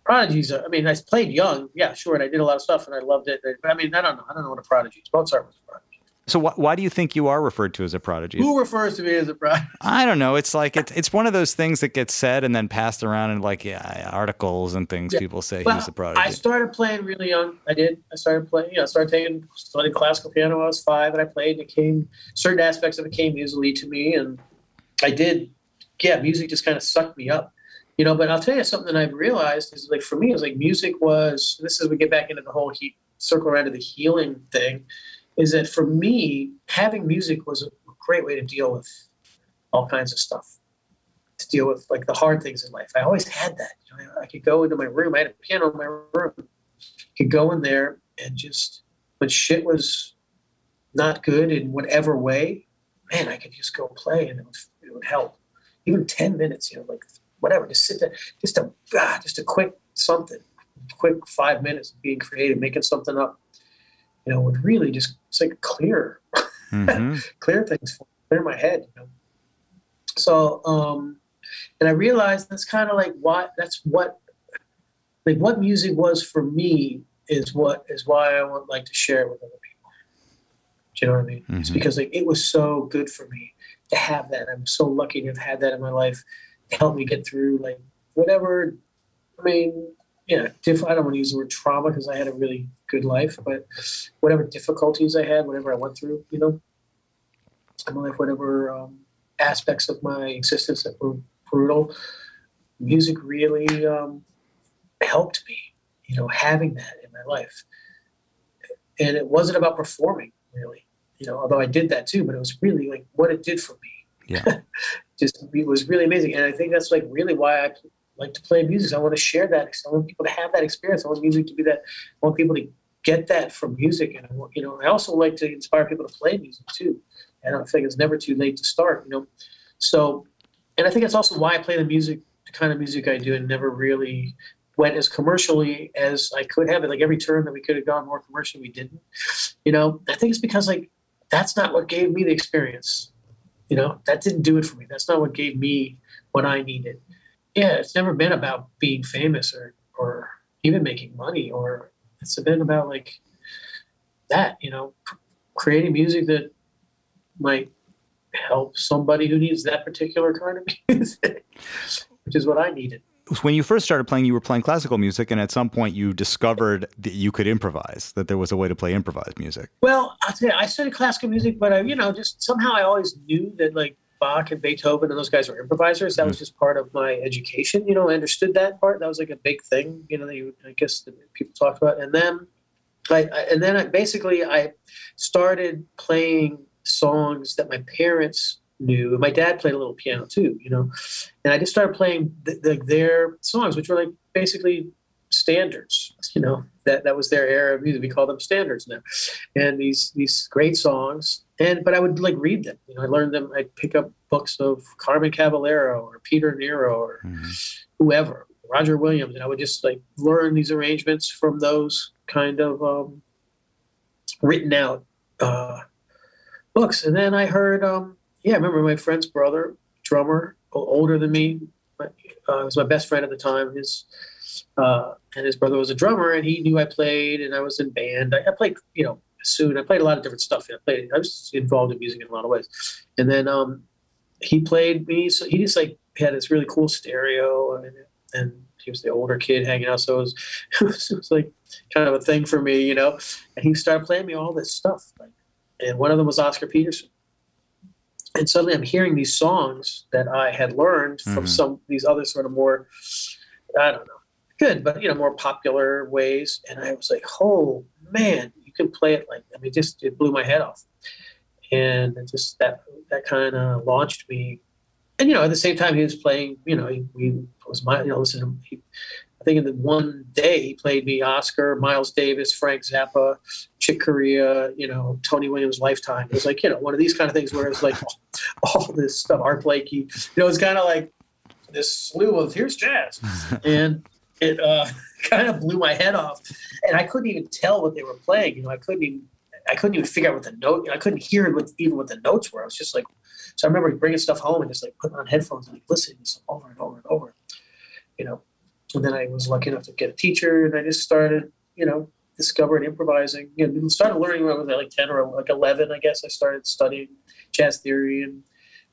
prodigies. Are, I mean, I played young, yeah, sure, and I did a lot of stuff, and I loved it. But I mean, I don't know. I don't know what a prodigy is. Mozart was a prodigy. So wh- why do you think you are referred to as a prodigy? Who refers to me as a prodigy? [laughs] I don't know. It's like it's it's one of those things that gets said and then passed around in like yeah, articles and things. Yeah. People say well, he's a prodigy. I started playing really young. I did. I started playing. You know, I started taking studying classical piano when I was five, and I played. And it came certain aspects of it came easily to me, and I did. Yeah, music just kind of sucked me up you know but i'll tell you something i've realized is like for me it's like music was this is we get back into the whole heat circle around to the healing thing is that for me having music was a great way to deal with all kinds of stuff to deal with like the hard things in life. I always had that you know, i could go into my room i had a piano in my room could go in there and just when shit was not good in whatever way man i could just go play and it would, it would help. Even 10 minutes you know like whatever, just sit there, just a ah, just a quick something, quick five minutes of being creative, making something up, you know, would really just it's like clear, mm-hmm. [laughs] clear things, clear my head, you know. So, um, and I realized that's kind of like what that's what like what music was for me is what is why I would like to share it with other people. Do you know what I mean? Mm-hmm. It's because like it was so good for me to have that. I'm so lucky to have had that in my life help me get through like whatever. I mean, yeah, diff- I don't want to use the word trauma because I had a really good life, but whatever difficulties I had, whatever I went through, you know, in my life, whatever um, aspects of my existence that were brutal, music really um, helped me, you know, having that in my life. And it wasn't about performing, really, you know, although I did that too, but it was really like what it did for me. Yeah. [laughs] just it was really amazing. And I think that's like really why I like to play music. I want to share that. I want people to have that experience. I want music to be that. I want people to get that from music. And I want, you know, I also like to inspire people to play music too. And I think it's never too late to start. You know, so and I think that's also why I play the music, the kind of music I do, and never really went as commercially as I could have. It like every turn that we could have gone more commercial, we didn't. You know, I think it's because like that's not what gave me the experience you know, that didn't do it for me. That's not what gave me what I needed. Yeah, it's never been about being famous or or even making money or it's been about like that, you know, creating music that might help somebody who needs that particular kind of [laughs] music, which is what I needed. When you first started playing, you were playing classical music, and at some point you discovered that you could improvise, that there was a way to play improvised music. Well, you, I studied classical music, but I, you know, just somehow I always knew that like Bach and Beethoven and those guys were improvisers. That mm-hmm. was just part of my education. You know, I understood that part. That was like a big thing. You know, that you, I guess people talked about. And then, I, I and then I basically I started playing songs that my parents knew. And my dad played a little piano too, you know. And I just started playing the, the, their songs, which were like basically standards, you know. That that was their era of music. We call them standards now. And these these great songs. And but I would like read them. You know, I learned them. I'd pick up books of Carmen Cavallaro or Peter Nero or mm-hmm. whoever, Roger Williams, and I would just like learn these arrangements from those kind of um, written out uh, books. And then I heard, um, yeah, I remember my friend's brother, drummer, older than me, uh, was my best friend at the time. His uh, and his brother was a drummer, and he knew I played, and I was in band. I, I played, you know, soon. I played a lot of different stuff. I played. I was involved in music in a lot of ways, and then um, he played me. So he just like had this really cool stereo, and, and he was the older kid hanging out, so it was, [laughs] it was, it was like kind of a thing for me, you know. And he started playing me all this stuff, like and one of them was Oscar Peterson. And suddenly I'm hearing these songs that I had learned mm-hmm. from some these other sort of more, I don't know, good, but you know, more popular ways. And I was like, oh man, you can play it like I mean, just it blew my head off. And it just that that kind of launched me. And you know, at the same time, he was playing. You know, he, he was my you know, listen, he, I think in the one day he played me Oscar, Miles Davis, Frank Zappa, Chick Corea, you know, Tony Williams Lifetime. It was like, you know, one of these kind of things where it was like all, [laughs] all this stuff, Art Blakey, you know, it's kind of like this slew of here's jazz. [laughs] and it uh, [laughs] kind of blew my head off. And I couldn't even tell what they were playing. You know, I couldn't even, I couldn't even figure out what the note, I couldn't hear what, even what the notes were. I was just like, so I remember bringing stuff home and just like putting on headphones and like listening to stuff over and over and over, you know. And then I was lucky enough to get a teacher, and I just started, you know, discovering improvising. You know, started learning when I was like ten or like eleven, I guess. I started studying jazz theory and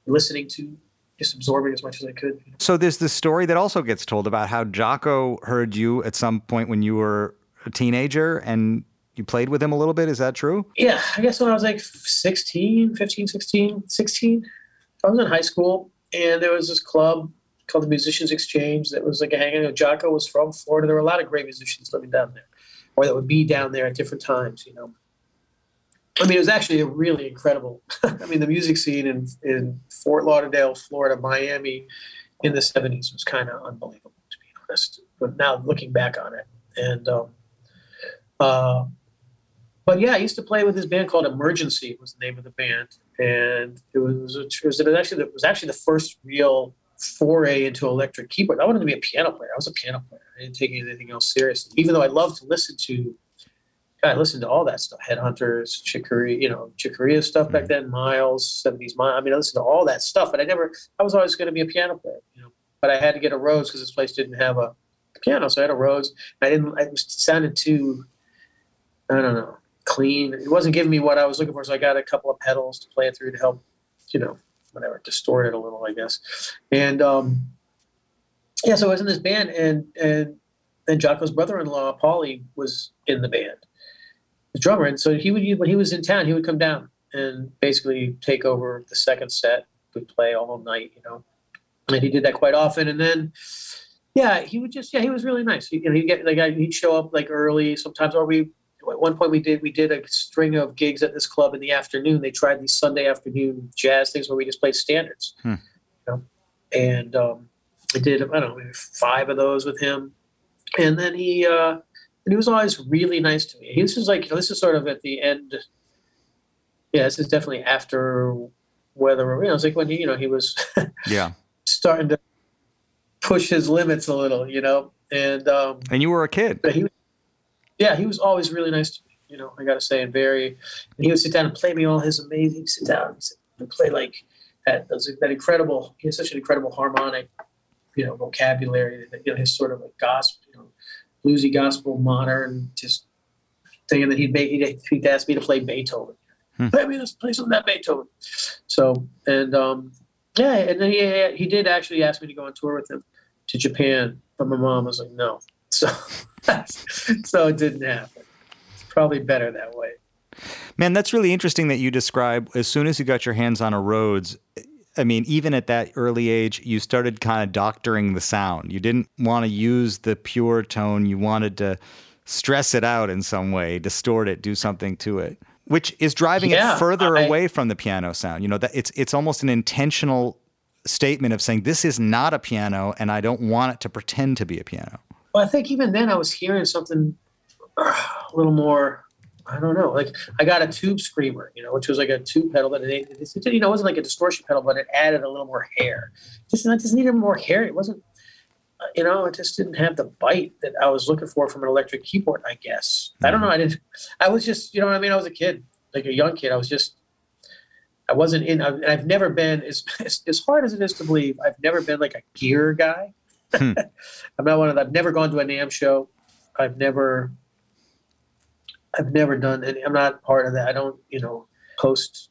listening to just absorbing as much as I could. So there's this story that also gets told about how Jaco heard you at some point when you were a teenager and you played with him a little bit. Is that true? Yeah, I guess when I was like 16, 15, 16, 16, I was in high school and there was this club called the Musicians Exchange that was like a hangout. Jaco was from Florida. There were a lot of great musicians living down there, or that would be down there at different times. You know, I mean, it was actually a really incredible. [laughs] I mean, the music scene in in Fort Lauderdale, Florida, Miami, in the '70s was kind of unbelievable, to be honest. But now looking back on it, and um, uh, but yeah, I used to play with this band called Emergency. Was the name of the band, and it was it was actually it was actually the first real foray into electric keyboard. I wanted to be a piano player. I was a piano player. I didn't take anything else seriously, even though I loved to listen to. I listened to all that stuff, Headhunters, Chick Corea, you know, Chick Corea stuff back mm. then, Miles, seventies Miles. I mean, I listened to all that stuff, but I never. I was always going to be a piano player, you know. But I had to get a Rhodes because this place didn't have a piano, so I had a Rhodes. I didn't. It sounded too. I don't know, clean. It wasn't giving me what I was looking for, so I got a couple of pedals to play it through to help, you know, whatever, distorted a little, I guess. And um, yeah, so I was in this band, and and and Jaco's brother-in-law, Paulie, was in the band, the drummer. And so he would, when he was in town, he would come down and basically take over the second set. We'd play all night, you know. And he did that quite often. And then, yeah, he would just, yeah, he was really nice. He, you know, he'd get like he'd show up like early sometimes, or we at one point we did we did a string of gigs at this club in the afternoon. They tried these Sunday afternoon jazz things where we just played standards, hmm. you know? and um, I did I don't know maybe five of those with him, and then he uh, and he was always really nice to me. He was just like you know, this is sort of at the end. Yeah, this is definitely after whether you know it's like when he you know he was [laughs] yeah starting to push his limits a little, you know, and um, and you were a kid. He, yeah, he was always really nice to me. You know, I got to say, and very. And he would sit down and play me all his amazing. Sit down and play like that. That incredible. He has such an incredible harmonic, you know, vocabulary. You know, his sort of like gospel, you know, bluesy gospel, modern, just thinking that he'd make he'd, he'd ask me to play Beethoven. Hmm. Play me, let's play some of that Beethoven. So and um, yeah, and then he he did actually ask me to go on tour with him to Japan, but my mom was like, no. [laughs] So [laughs] so it didn't happen. It's probably better that way. Man, that's really interesting that you describe as soon as you got your hands on a Rhodes. I mean, even at that early age, you started kind of doctoring the sound. You didn't want to use the pure tone. You wanted to stress it out in some way, distort it, do something to it, which is driving Yeah, it further I- away from the piano sound. You know, that it's it's almost an intentional statement of saying this is not a piano and I don't want it to pretend to be a piano. Well, I think even then I was hearing something uh, [sighs] a little more. I don't know. Like I got a tube screamer, you know, which was like a tube pedal, but it, it, you know, it wasn't like a distortion pedal, but it added a little more hair. Just I just needed more hair. It wasn't, uh, you know, it just didn't have the bite that I was looking for from an electric keyboard. I guess I don't know. I didn't. I was just, you know, what I mean, I was a kid, like a young kid. I was just. I wasn't in. I've, I've never been [laughs] as as hard as it is to believe. I've never been like a gear guy. [laughs] I'm not one of. I've never gone to a NAMM show. I've never. I've never done any. I'm not part of that. I don't, you know, post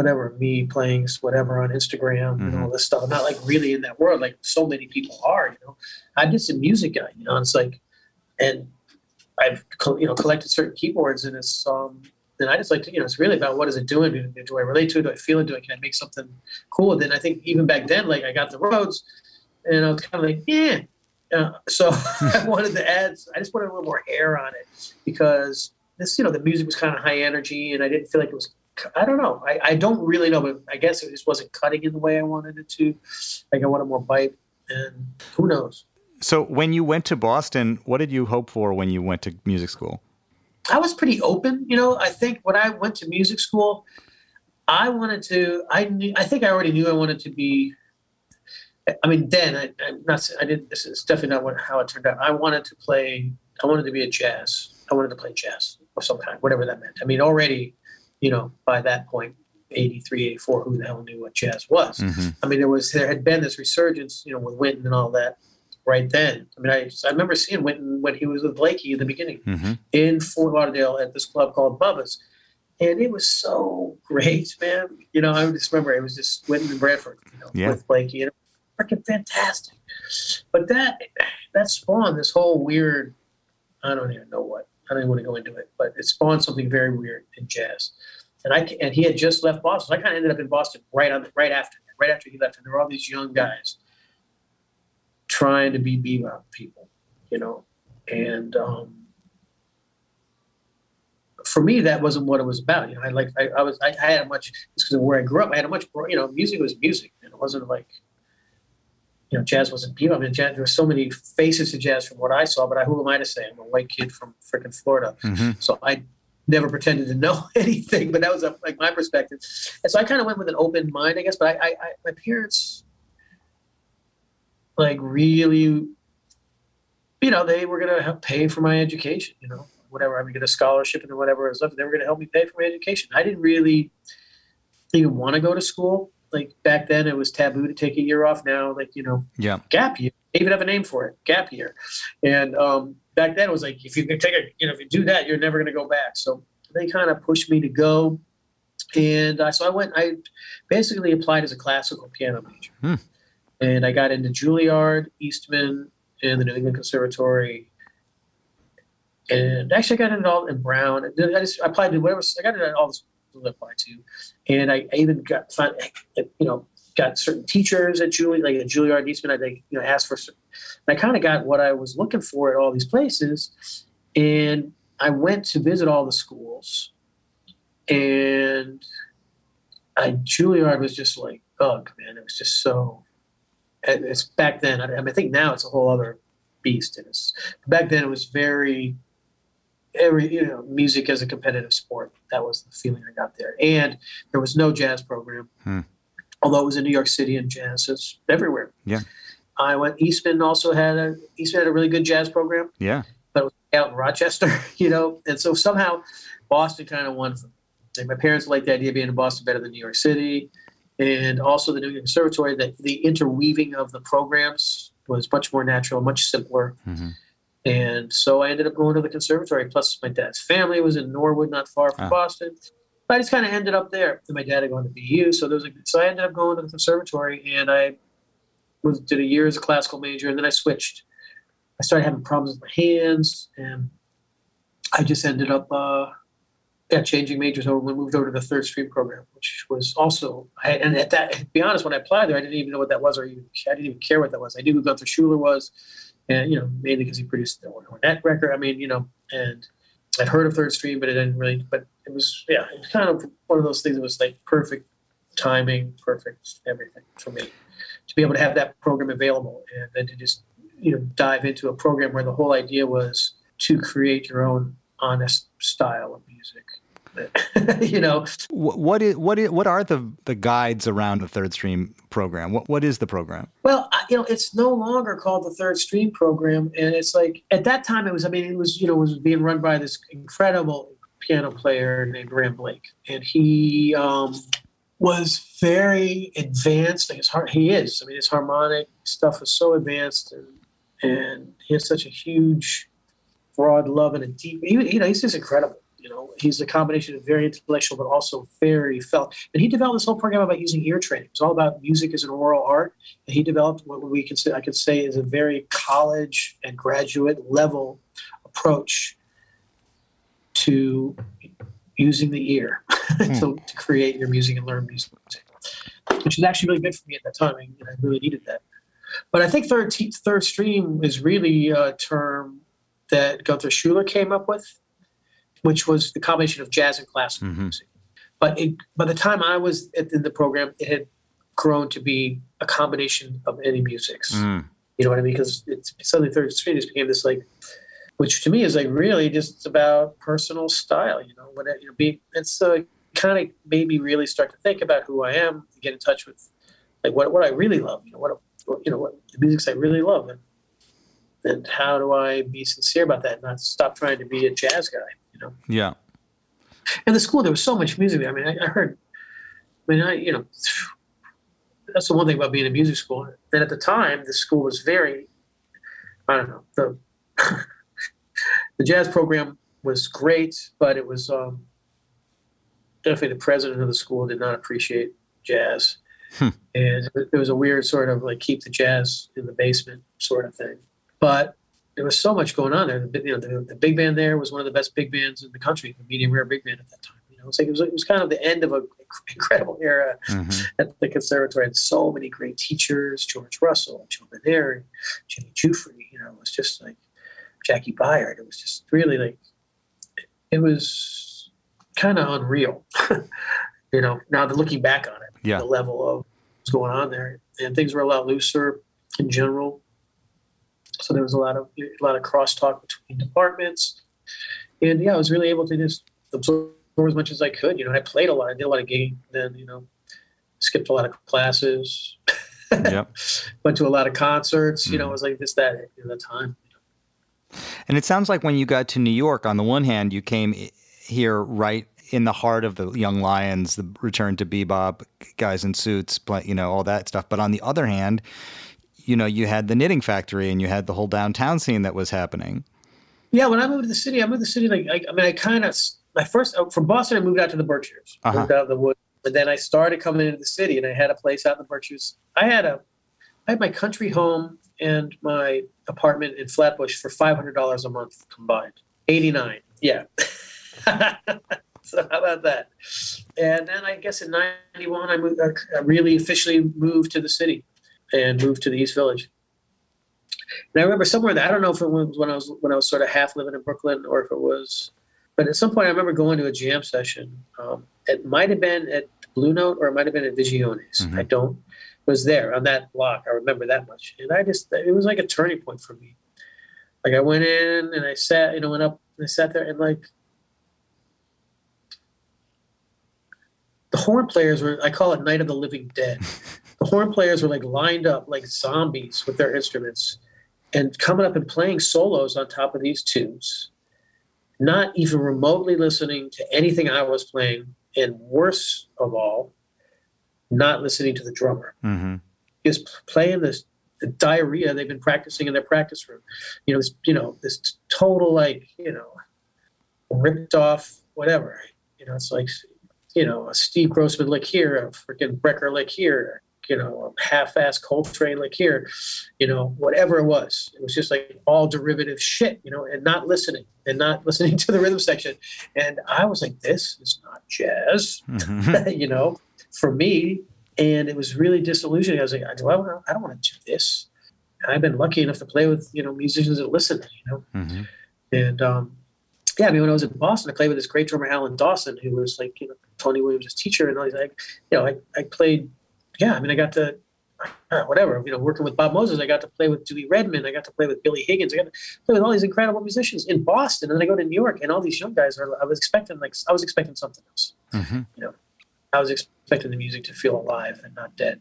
whatever me playing whatever on Instagram and all this stuff. I'm not like really in that world like so many people are. You know, I'm just a music guy. You know, it's like, and I've you know collected certain keyboards and it's um. And I just like to, you know, it's really about what is it doing? Do, do I relate to it? Do I feel it? Do I can I make something cool? Then I think even back then, like I got the Rhodes, and I was kind of like, yeah. Uh, so [laughs] I wanted to add. I just wanted a little more air on it because this, you know, the music was kind of high energy, and I didn't feel like it was. I don't know. I, I don't really know, but I guess it just wasn't cutting in the way I wanted it to. Like I wanted more bite, and who knows? So when you went to Boston, what did you hope for when you went to music school? I was pretty open. You know, I think when I went to music school, I wanted to. I knew. I think I already knew I wanted to be. I mean, then I, I'm not. I didn't. This is definitely not what, how it turned out. I wanted to play. I wanted to be a jazz. I wanted to play jazz of some kind, whatever that meant. I mean, already, you know, by that point, 83, 84, who the hell knew what jazz was? Mhm. I mean, there was there had been this resurgence, you know, with Wynton and all that. Right then, I mean, I, I remember seeing Wynton when he was with Blakey in the beginning Mhm. in Fort Lauderdale at this club called Bubba's. And it was so great, man. You know, I just remember it was just Wynton and Branford, you know, Yeah. with Blakey. And freaking fantastic. But that that spawned this whole weird, I don't even know what. I don't even want to go into it, but it spawned something very weird in jazz. And I and he had just left Boston. I kind of ended up in Boston right on right after right after he left. And there were all these young guys trying to be bebop people, you know, and um, for me, that wasn't what it was about. You know, I like I, I was I, I had a much because of where I grew up. I had a much you know music was music, and it wasn't like you know jazz wasn't bebop. I mean, jazz, there were so many faces to jazz from what I saw. But I, who am I to say? I'm a white kid from freaking Florida, Mhm. so I never pretended to know [laughs] anything. But that was uh like my perspective, and so I kind of went with an open mind, I guess. But I, I, I my parents like really you know, they were going to help pay for my education, you know, whatever. I would get a scholarship and whatever was left. They were going to help me pay for my education. I didn't really even want to go to school. Like back then, it was taboo to take a year off. Now, like, you know, Yeah. gap year. They even have a name for it, gap year. And um, back then, it was like, if you can take a, you know, if you do that, you're never going to go back. So they kind of pushed me to go. And uh, so I went, I basically applied as a classical piano major. Hmm. And I got into Juilliard, Eastman, and the New England Conservatory. And actually, I got into all in Brown. I just I applied to whatever. I got into all the schools I to, and I, I even got you know got certain teachers at Juilliard, like at Juilliard, Eastman. I think you know asked for. certain- I kind of got what I was looking for at all these places, and I went to visit all the schools, and I Juilliard was just like ugh, man. It was just so. It's back then. I, I mean, I think now it's a whole other beast. And it's back then it was very every you know music as a competitive sport. That was the feeling I got there, and there was no jazz program. Hmm. Although it was in New York City and jazz is everywhere. Yeah. I went. Eastman also had a Eastman had a really good jazz program Yeah. but out in Rochester, [laughs] you know, and so somehow Boston kind of won. My parents liked the idea of being in Boston better than New York City, and also the New York Conservatory. That the interweaving of the programs was much more natural, much simpler, Mhm. And so I ended up going to the conservatory. Plus, my dad's family was in Norwood, not far from Ah. Boston. I just kind of ended up there. And my dad had gone to BU, so there was a, so I ended up going to the conservatory, and I was did a year as a classical major, and then I switched. I started having problems with my hands, and I just ended up uh, yeah changing majors over. We moved over to the third stream program, which was also I, and at that to be honest, when I applied there, I didn't even know what that was, or even, I didn't even care what that was. I knew who Gunther Schuller was, and you know mainly because he produced the Ornette record. I mean, you know, and I'd heard of third stream, but it didn't really. But it was yeah, it was kind of one of those things that was like perfect timing, perfect everything for me to be able to have that program available and then to just you know dive into a program where the whole idea was to create your own honest style of music [laughs] you know Wh- What is what is what are the the guides around the third stream program? What what is the program? well you know it's no longer called the third stream program and it's like at that time it was i mean it was you know it was being run by this incredible piano player named Ran Blake and he um was very advanced like his heart he is i mean his harmonic stuff is so advanced and and he has such a huge broad love and a deep you know he's just incredible you know he's a combination of very intellectual but also very felt. And he developed this whole program about using ear training. It's all about music as an oral art. And he developed what we can say i could say is a very college and graduate level approach to using the ear [laughs] hmm. to, to create your music and learn music. Which was actually really good for me at that time I, I really needed that. But i think third third stream is really a term that gunther schuller came up with which was the combination of jazz and classical Mhm. music but it, by the time i was at, in the program it had grown to be a combination of any musics Mm. you know what I mean? Because it's suddenly third stream just became this like, which to me is like really just about personal style. You know, what you know, be it's uh, kind of made me really start to think about who I am, get in touch with like what what I really love. You know, what what- you know what the music I really love, and and how do I be sincere about that, and not stop trying to be a jazz guy. Know, Yeah. and the school there was so much music. I mean, I, I heard. I mean, I you know. That's the one thing about being in music school. And at the time, the school was very, I don't know, the [laughs] the jazz program was great, but it was um, definitely the president of the school did not appreciate jazz, Hmm. and it was a weird sort of like keep the jazz in the basement sort of thing. But there was so much going on there. The, you know, the, the big band there was one of the best big bands in the country, the medium rare big band at that time. You know, it's like it was, it was kind of the end of an [laughs] incredible era Mhm. at the conservatory had so many great teachers george russell joe Maneri, jimmy giuffre you know it was just like jaki byard it was just really like it was kind of unreal [laughs] you know now that looking back on it Yeah. the level of what's going on there and things were a lot looser in general so there was a lot of a lot of crosstalk between departments and yeah i was really able to just absorb as much as I could. You know, I played a lot. I did a lot of gigging. Then you know, skipped a lot of classes. [laughs] Yep. Went to a lot of concerts. You know, Mhm. it was like this that at the time. And it sounds like when you got to New York, on the one hand, you came here right in the heart of the Young Lions, the return to bebop, guys in suits, you know, all that stuff. But on the other hand, you know, you had the knitting factory and you had the whole downtown scene that was happening. Yeah, when I moved to the city, I moved to the city like I, I mean, I kind of my first uh, from Boston, I moved out to the Berkshires, Uh-huh. moved out of the woods, and then I started coming into the city, and I had a place out in the Berkshires. I had a, I had my country home and my apartment in Flatbush for five hundred dollars a month combined. Eighty nine, yeah. [laughs] so how about that? And then I guess in ninety one, I moved. I really officially moved to the city, and moved to the East Village. And I remember somewhere that I don't know if it was when I was when I was sort of half living in Brooklyn or if it was, but at some point I remember going to a jam session. Um, it might have been at Blue Note or it might have been at Visiones. Mhm. I don't was there on that block. I remember that much, and I just it was like a turning point for me. Like I went in and I sat, you know, went up and I sat there and like the horn players were I call it Night of the Living Dead. [laughs] the horn players were like lined up like zombies with their instruments and coming up and playing solos on top of these tunes, not even remotely listening to anything I was playing, and worse of all, not listening to the drummer. Mm-hmm. Just playing this diarrhea they've been practicing in their practice room. You know, this you know this total like you know ripped off whatever. You know, it's like you know a Steve Grossman lick here, a freaking Brecker lick here, you know, a half-ass Coltrane like here, you know, whatever it was. It was just like all derivative shit, you know, and not listening and not [laughs] listening to the rhythm section. And I was like, this is not jazz, mm-hmm. [laughs] you know, for me. And it was really disillusioning. I was like, do I, I don't want to do this. And I've been lucky enough to play with, you know, musicians that listen, you know. Mm-hmm. And um, yeah, I mean, when I was in Boston, I played with this great drummer, Alan Dawson, who was like, you know, Tony Williams' teacher. And I was like, you know, I, I played, yeah, I mean, I got to, [clears throat] whatever, you know, working with Bob Moses, I got to play with Dewey Redman, I got to play with Billy Higgins, I got to play with all these incredible musicians in Boston. And then I go to New York, and all these young guys are, I was expecting, like, I was expecting something else. Mm-hmm. You know, I was expecting the music to feel alive and not dead.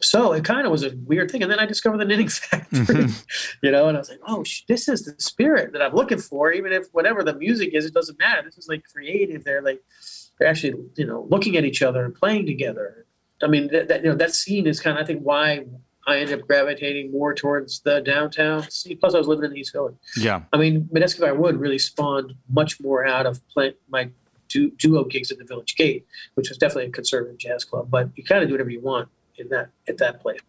So it kind of was a weird thing. And then I discovered the knitting [laughs] factory, mm-hmm. you know, and I was like, oh, this is the spirit that I'm looking for. Even if whatever the music is, it doesn't matter. This is like creative. They're like, they're actually, you know, looking at each other and playing together. I mean, that, that you know, that scene is kind of, I think, why I ended up gravitating more towards the downtown scene. Plus, I was living in the East Village. Yeah. I mean, Medeski Wood really spawned much more out of play, my du- duo gigs at the Village Gate, which was definitely a conservative jazz club. But you kind of do whatever you want in that at that place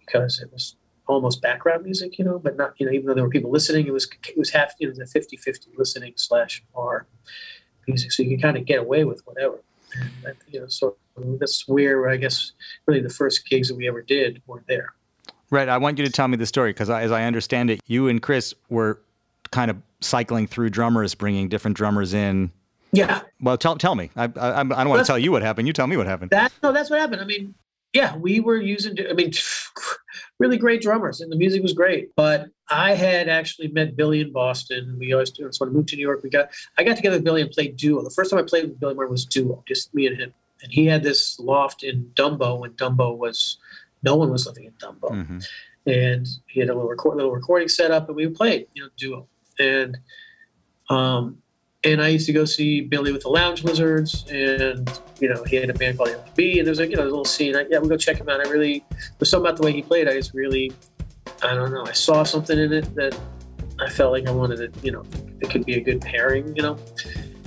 because it was almost background music, you know, but not, you know, even though there were people listening, it was it was half, you know, the 50-50 listening slash bar music, so you can kind of get away with whatever. And that, you know, so that's where I guess really the first gigs that we ever did were there. Right. I want you to tell me the story because, as I understand it, you and Chris were kind of cycling through drummers, bringing different drummers in. Yeah. Well, tell tell me. I I, I don't want to tell you what happened. You tell me what happened. That no, that's what happened. I mean, yeah, we were using, I mean, [sighs] really great drummers and the music was great. But I had actually met Billy in Boston. We always do. So I moved to New York, we got, I got together with Billy and played duo. The first time I played with Billy Martin was duo, just me and him. And he had this loft in Dumbo when Dumbo was, no one was living in Dumbo. Mm-hmm. And he had a little, record, little recording set up and we played, you know, duo. And um, and I used to go see Billy with the Lounge Lizards, and you know he had a band called MB, and there's like you know a little scene. I, yeah, we go check him out. I really there's something about the way he played. I just really, I don't know. I saw something in it that I felt like I wanted to, you know, it could be a good pairing, you know.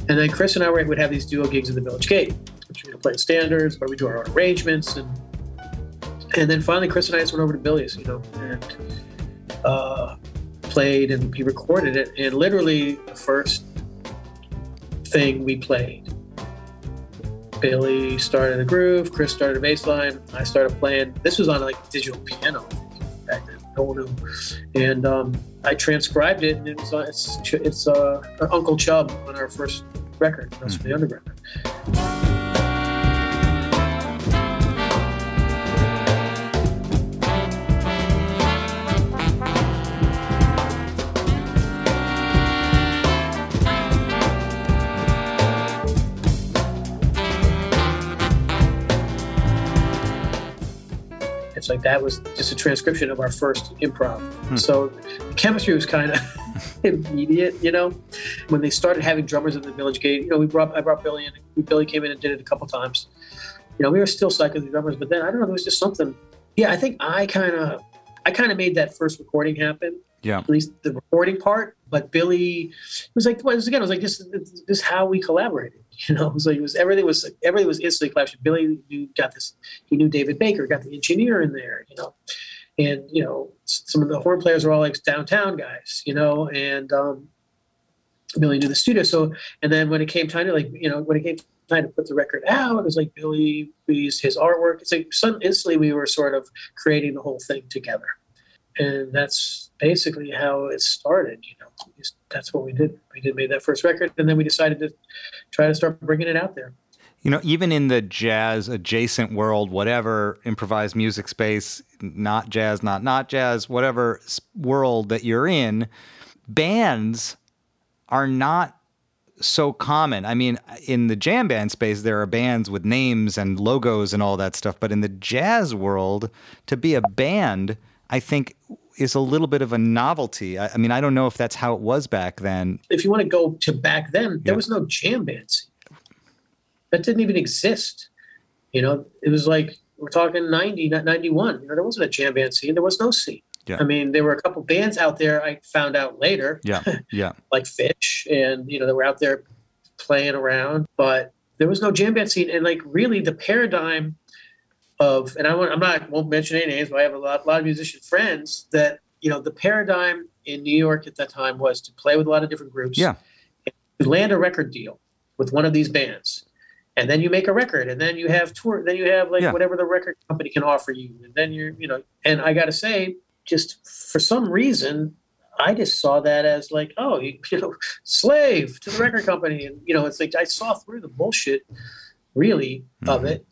And then Chris and I would have these duo gigs in the Village Gate, which we play standards, but we do our own arrangements, and and then finally Chris and I just went over to Billy's, you know, and uh, played, and he recorded it, and literally the first thing we played. Billy started a groove, Chris started a bass line, I started playing. This was on like digital piano back then. No one knew. And um, I transcribed it, and it was, uh, it's, it's uh, Uncle Chub on our first record, That's mm-hmm. the Underground. That was just a transcription of our first improv. Hmm. So the chemistry was kind of [laughs] immediate, you know. When they started having drummers at the Village Gate, you know, we brought I brought Billy in. Billy came in and did it a couple times. You know, we were still cycling the drummers, but then I don't know, there was just something. Yeah, I think I kind of I kind of made that first recording happen. Yeah. At least the recording part. But Billy it was like, well, it was, again, it was like this, this is how we collaborated. [laughs] You know, so it was everything was everything was instantly collaboration. Billy knew got this. He knew David Baker, got the engineer in there. You know, and you know some of the horn players were all like downtown guys. You know, and um, Billy knew the studio. So and then when it came time to like you know when it came time to put the record out, it was like Billy used his artwork. It's like instantly we were sort of creating the whole thing together and that's basically how it started. You know, that's what we did. We did made that first record, and then we decided to try to start bringing it out there. You know, even in the jazz adjacent world, whatever improvised music space, not jazz, not not jazz, whatever world that you're in, bands are not so common. I mean, in the jam band space, there are bands with names and logos and all that stuff. But in the jazz world, to be a band I think is a little bit of a novelty. I, I, mean, I don't know if that's how it was back then. If you want to go to back then, there yeah. was no jam bands. That didn't even exist. You know, it was like we're talking 90, not 91. You know, there wasn't a jam band scene. There was no scene. Yeah. I mean, there were a couple bands out there. I found out later, Yeah. [laughs] Yeah. like Phish, and you know, they were out there playing around, but there was no jam band scene. And like, really, the paradigm of, and I won't, I'm not won't mention any names, but I have a lot, lot of musician friends that you know, the paradigm in New York at that time was to play with a lot of different groups. Yeah. To land a record deal with one of these bands. And then you make a record, and then you have tour, then you have like Yeah. whatever the record company can offer you, and then you're, you know. And I got to say, just for some reason, I just saw that as like, oh, you, [laughs] you know, slave to the record company, and you know, it's like I saw through the bullshit, really, of Mhm. it,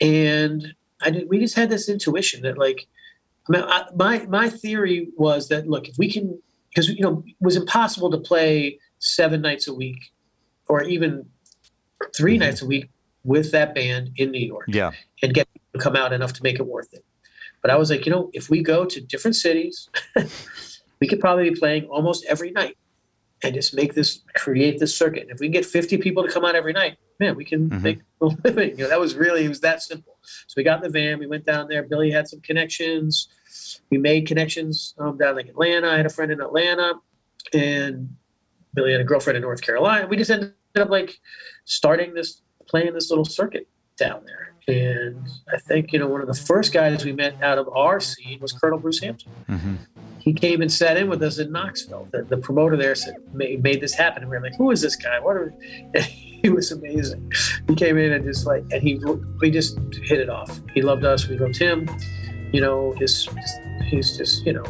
and I did. We just had this intuition that like, I mean, I, my my theory was that look, if we can, because you know, it was impossible to play seven nights a week, or even 3 Mhm. nights a week with that band in New York Yeah. and get to come out enough to make it worth it. But I was like, you know, if we go to different cities, [laughs] we could probably be playing almost every night and just make this create this circuit. And if we can get 50 people to come out every night, man, we can Mhm. make [laughs] a living. You know, that was really it was that simple. So we got in the van, we went down there. Billy had some connections. We made connections um, down like Atlanta. I had a friend in Atlanta, and Billy had a girlfriend in North Carolina. We just ended up like starting this playing this little circuit down there. And I think, you know, one of the first guys we met out of our scene was Colonel Bruce Hampton. hmm He came and sat in with us in Knoxville. The, the promoter there said, made, made this happen. And we were like, who is this guy? What are [laughs] he was amazing. He came in and just like, and he, we just hit it off. He loved us. We loved him. You know, his, he's just, you know,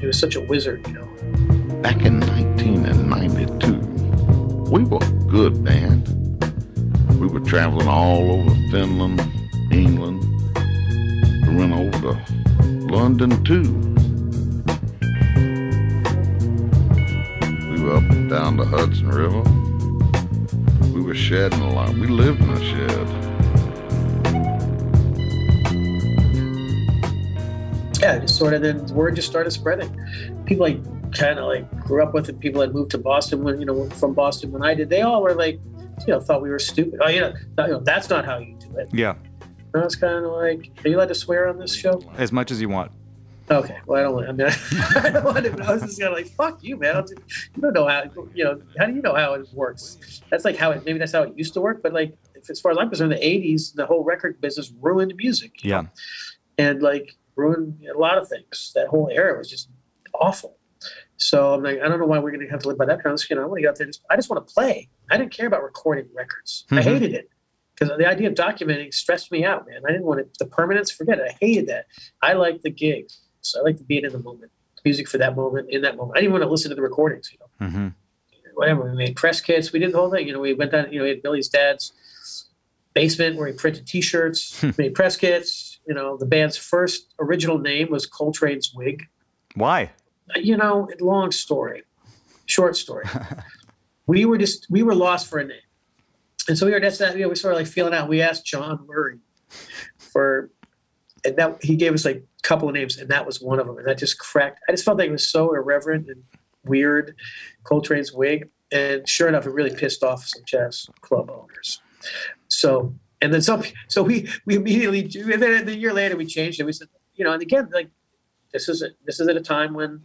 he was such a wizard, you know. Back in 1992, we were a good band. We were traveling all over Finland, England. We went over to London too. We were up and down the Hudson River. We were shedding a lot. We lived in a shed. yeah, just sort of then word just started spreading. People like kind of like grew up with it. People that moved to Boston when you know from Boston when I did. They all were like, you know, thought we were stupid. Oh, you know, you know that's not how you do it. Yeah. And I was kind of like, are you allowed to swear on this show? As much as you want. Okay, well I don't. I mean, [laughs] I don't want to. But I was just kind of like, fuck you, man. I don't- You don't know how. You know, how do you know how it works? That's like how it. Maybe that's how it used to work. But like, if, as far as I'm concerned, the '80s, the whole record business ruined music. Yeah. know? and like ruined a lot of things. That whole era was just awful. So I'm like, I don't know why we're going to have to live by that kind of skin. I want to get out there. Just, I just want to play. I didn't care about recording records. I Mhm. hated it because the idea of documenting stressed me out, man. I didn't want it. The permanence, forget it. I hated that. I like the gigs. So I like to be in the moment. Music for that moment, in that moment. I didn't want to listen to the recordings, you know Mm-hmm. whatever. We made press kits. We did the whole thing. You know, we went down. You know, we had Billy's dad's basement where he printed T-shirts, made press kits. You know, the band's first original name was Coltrane's Wig. Why? You know, long story, short story. [laughs] we were just we were lost for a name, and so we were just that. You know, we sort of like feeling out. We asked John Murray for, and that he gave us like a couple of names, and that was one of them. And that just cracked. I just felt like it was so irreverent and weird. Coltrane's Wig, and sure enough, it really pissed off some jazz club owners. So, and then some. So we we immediately and then the year later we changed it. We said, you know, and again, like this is a, this is at a time when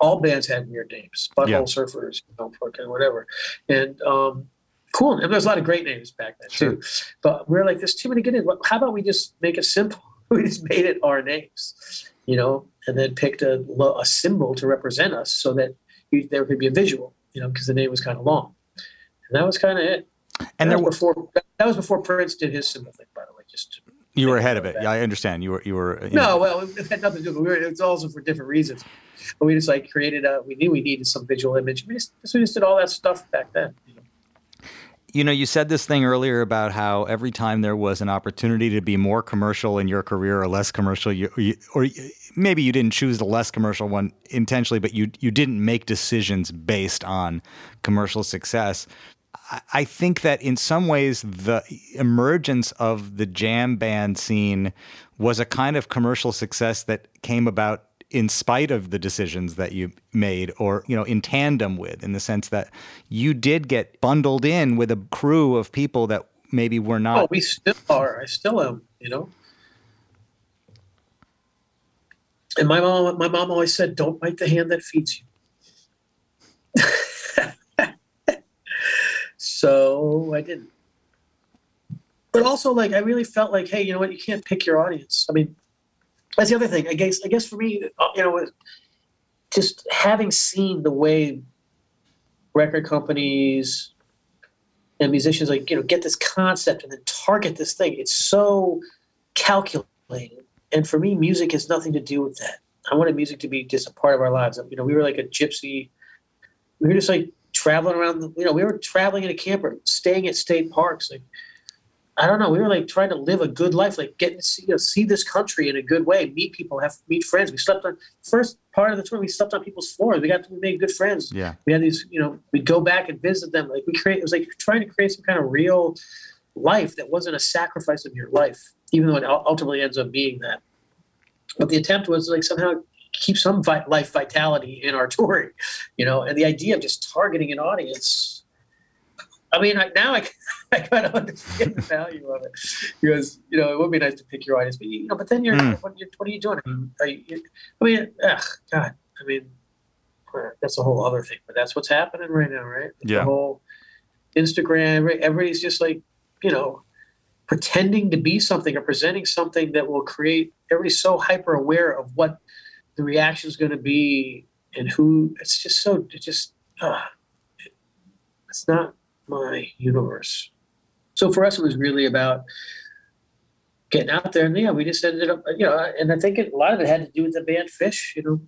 all bands had weird names, butthole Yeah. surfers, you know, fucking whatever, and um, cool. And there's a lot of great names back then Sure. too. But we're like, there's too many good names. How about we just make it simple? [laughs] We just made it our names, you know, and then picked a, a symbol to represent us so that you, there could be a visual, you know, because the name was kind of long, and that was kind of it. And that there, was before that was before Prince did his symbol thing, by the way. Just you were ahead of it. Yeah, I understand. You were. You were. you no, know- well, it had nothing to do. But we were, it's also for different reasons. But we just like created a. We knew we needed some visual image. We just, we just did all that stuff back then. You know? You know, you said this thing earlier about how every time there was an opportunity to be more commercial in your career or less commercial, you, you, or maybe you didn't choose the less commercial one intentionally, but you you didn't make decisions based on commercial success. I think that in some ways the emergence of the jam band scene was a kind of commercial success that came about in spite of the decisions that you made or you know in tandem with in the sense that you did get bundled in with a crew of people that maybe were not oh, we still are. I still am you know? And my mom my mom always said don't bite the hand that feeds you. [laughs] so I didn't. But also, like, I really felt like, hey, you know what? You can't pick your audience. I mean, that's the other thing. I guess, I guess for me, uh, you know, just having seen the way record companies and musicians like you know get this concept and then target this thing it's so calculated and for me music has nothing to do with that i wanted music to be just a part of our lives you know we were like a gypsy we were just like traveling around the, you know we were traveling in a camper staying at state parks like I don't know. We were like trying to live a good life, like getting to see, you know, see this country in a good way, meet people, have meet friends. We slept on first part of the tour. We slept on people's floors. We got to make good friends. Yeah. We had these, you know, we'd go back and visit them. Like we create, it was like trying to create some kind of real life that wasn't a sacrifice of your life, even though it ultimately ends up being that. But the attempt was like somehow keep some vi- life vitality in our touring, you know, and the idea of just targeting an audience I mean, I, now I, [laughs] I kind of understand the value of it because you know it would be nice to pick your audience, but you know, but then you're, mm. what, you're what, are you doing? I mean, you, I mean, ugh, God, I mean, that's a whole other thing, but that's what's happening right now, right? Yeah. The whole Instagram, everybody's just like, you know, pretending to be something or presenting something that will create. Everybody's so hyper aware of what the reaction is going to be and who. It's just so. It's just. Uh, it, it's not my universe. So for us, it was really about getting out there, and yeah, we just ended up, you know, and I think it, a lot of it had to do with the band Phish you know,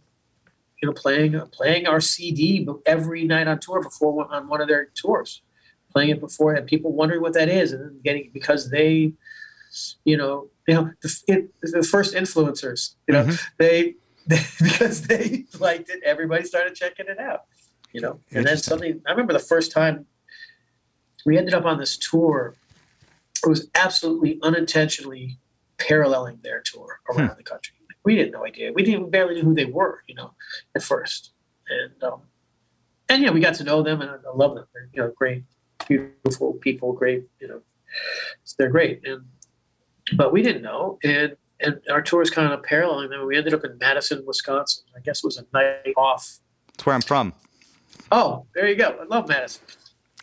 you know, playing playing our CD every night on tour before on one of their tours, playing it before, and people wondering what that is, and then getting because they, you know, you know, the, it, the first influencers, you know, mm-hmm. they [laughs] because they liked it, everybody started checking it out, you know, and then suddenly, I remember the first time we ended up on this tour. It was absolutely unintentionally paralleling their tour around hmm. the country. We didn't know idea. We didn't barely knew who they were, you know, at first. And um, and yeah, we got to know them, and I, I love them. They're you know great, beautiful people, great, you know, they're great. And but we didn't know, and and our tour is kind of paralleling them. We ended up in Madison, Wisconsin. I guess it was a night off. That's where I'm from. Oh, there you go. I love Madison.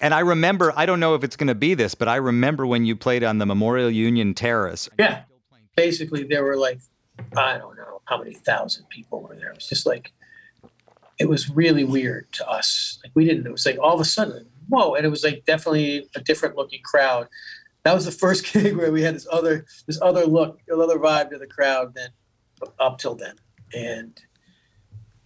And I remember, I don't know if it's going to be this, but I remember when you played on the Memorial Union Terrace. Yeah. Basically, there were like, I don't know how many thousand people were there. It was just like, it was really weird to us. Like, we didn't, it was like all of a sudden, whoa. And it was like definitely a different looking crowd. That was the first [laughs] gig where we had this other, this other look, another vibe to the crowd than up till then. And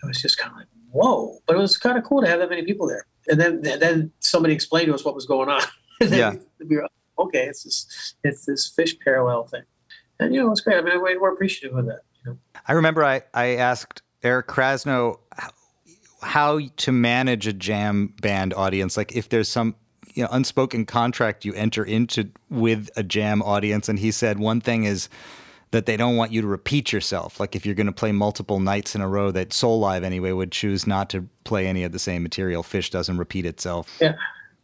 it was just kind of like, whoa. But it was kind of cool to have that many people there and then then somebody explained to us what was going on. [laughs] yeah. We were, okay, it's this it's this Phish parallel thing, and you know it's great. I mean, we're appreciative of that. You know? I remember I I asked Eric Krasno how to manage a jam band audience, like if there's some you know unspoken contract you enter into with a jam audience, and he said one thing is that they don't want you to repeat yourself. Like if you're going to play multiple nights in a row, that Soulive anyway would choose not to play any of the same material. Phish doesn't repeat itself. Yeah.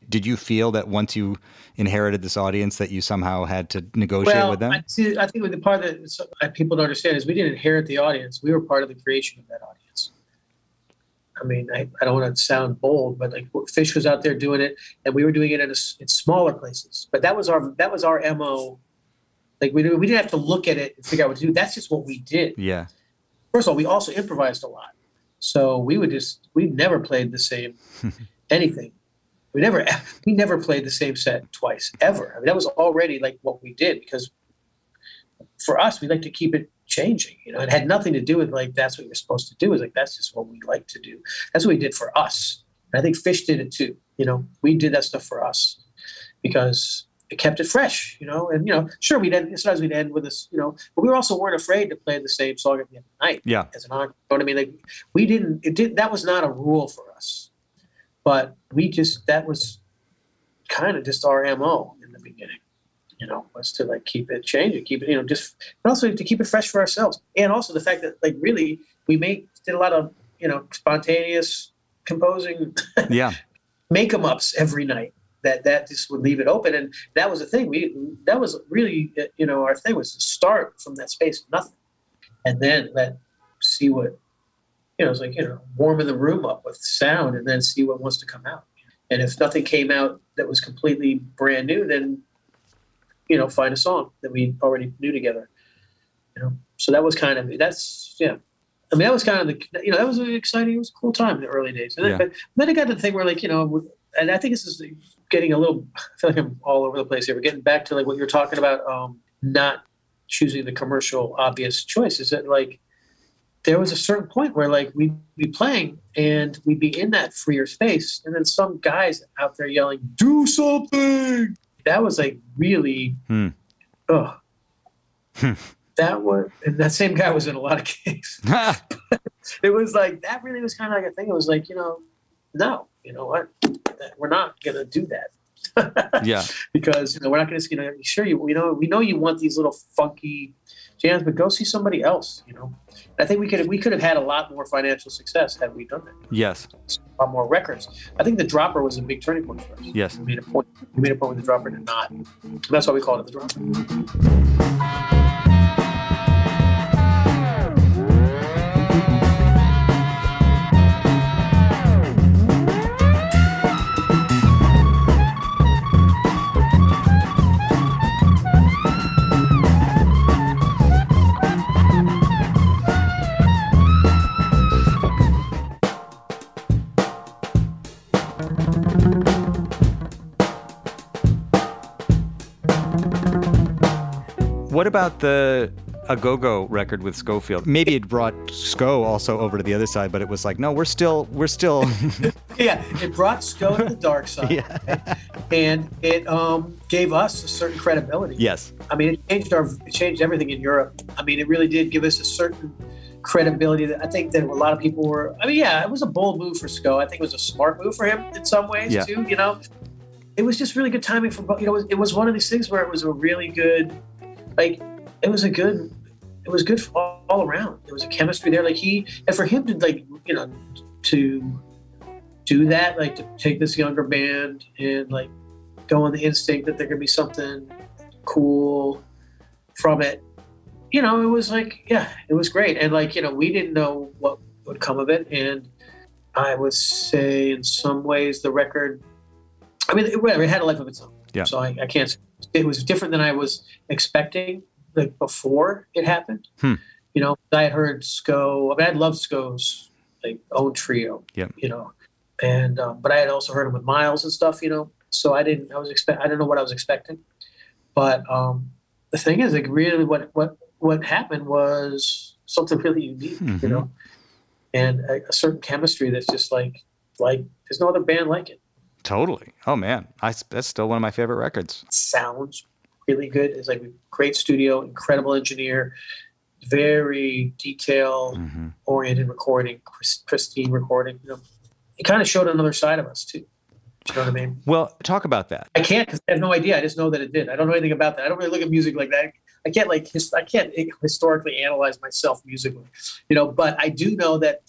Did you feel that once you inherited this audience that you somehow had to negotiate well, with them? I, see, I think the part that people don't understand is we didn't inherit the audience. We were part of the creation of that audience. I mean, I, I don't want to sound bold, but like Phish was out there doing it, and we were doing it in, a, in smaller places. But that was our that was our mo like we, we didn't have to look at it and figure out what to do. That's just what we did. Yeah. First of all, we also improvised a lot. So we would just we never played the same [laughs] anything. We never [laughs] we never played the same set twice ever. I mean that was already like what we did because for us we like to keep it changing. You know, it had nothing to do with like that's what you're supposed to do. Is like that's just what we like to do. That's what we did for us. And I think Phish did it too. You know, we did that stuff for us because it kept it fresh, you know. And you know, sure, we'd end sometimes we'd end with this, you know, but we also weren't afraid to play the same song at the end of the night. Yeah, as an encore. You know what I mean? Like we didn't. It did. That was not a rule for us, but we just that was kind of just our mo in the beginning. You know, was to like keep it changing, keep it, you know, just but also to keep it fresh for ourselves, and also the fact that like really we made did a lot of you know spontaneous composing. [laughs] Yeah. make em ups every night that that just would leave it open and that was the thing we that was really uh, you know our thing was to start from that space of nothing and then let see what you know. It's like you know, warming the room up with sound, and then see what wants to come out. And if nothing came out that was completely brand new, then you know, find a song that we already knew together. You know, so that was kind of that's yeah. I mean, that was kind of the you know that was an exciting, it was a cool time in the early days. And then, Yeah. but then it got to the thing where like you know, and I think this is getting a little. [laughs] I feel like I'm all over the place here. We're getting back to like what you're talking about, um, not choosing the commercial obvious choice. Is that like there was a certain point where like we'd be playing and we'd be in that freer space, and then some guys out there yelling, "Do something!" That was like really, Hmm. oh, that was, and that same guy was in a lot of [laughs] gigs. [laughs] It was like that really was kind of like a thing. It was like you know, no, you know what, we're not gonna do that yeah. [laughs] because you know we're not going to you know sure you we know we know you want these little funky jams but go see somebody else you know? I think we could we could have had a lot more financial success had we done that Yes. a lot more records. I think the dropper was a big turning point for us. Yes. we made a point we made a point with the dropper to not. That's why we called it the dropper What about the a go-go record with Scofield? Maybe it brought Sco also over to the other side, but it was like, no, we're still we're still [laughs] [laughs] yeah it brought Sco to the dark side Yeah. [laughs] and it um, gave us a certain credibility Yes. I mean, it changed our it changed everything in Europe. I mean, it really did give us a certain credibility that I think that a lot of people were. I mean, yeah, it was a bold move for Sco. I think it was a smart move for him in some ways Yeah. too. You know, it was just really good timing for both. You know, it was, it was one of these things where it was a really good, like, it was a good. It was good all, all around. There was a chemistry there. Like he and for him to like you know to do that, like to take this younger band and like go on the instinct that there could be something cool from it. You know, it was like, yeah, it was great. And like, you know, we didn't know what would come of it. And I would say in some ways the record, I mean, it, it had a life of its own. Yeah. So I, I can't, it was different than I was expecting like before it happened. Hmm. You know, I had heard Sco, I mean, I loved Sco's like own trio, Yeah. you know, and, um, but I had also heard him with Miles and stuff, you know, so I didn't, I was expect, I don't know what I was expecting. But um, the thing is, like, really, what what what happened was something really unique, Mhm. you know, and a, a certain chemistry that's just like like there's no other band like it. Totally. Oh man, I, that's still one of my favorite records. Sounds really good. It's like a great studio, incredible engineer, very detail hmm oriented recording, pristine recording. You know, it kind of showed another side of us too. Do you know what I mean? Well, talk about that. I can't because I have no idea. I just know that it did. I don't know anything about that. I don't really look at music like that. I can't like his, I can't historically analyze myself musically, you know. But I do know that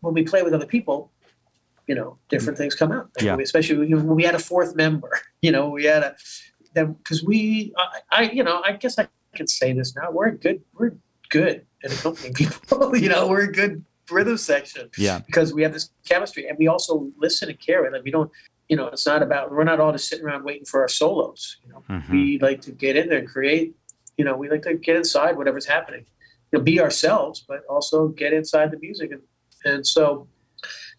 when we play with other people, you know, different things come out. Yeah. Especially when we had a fourth member, [laughs] you know, we had a then because we, I, I, you know, I guess I can say this now. We're good. We're good at accompanying [laughs] people. [laughs] you know, we're a good rhythm section Yeah. because we have this chemistry and we also listen and care. And like, we don't, you know, it's not about, we're not all just sitting around waiting for our solos. You know, Mhm. we like to get in there and create, you know, we like to get inside whatever's happening, you know, be ourselves, but also get inside the music. And, and so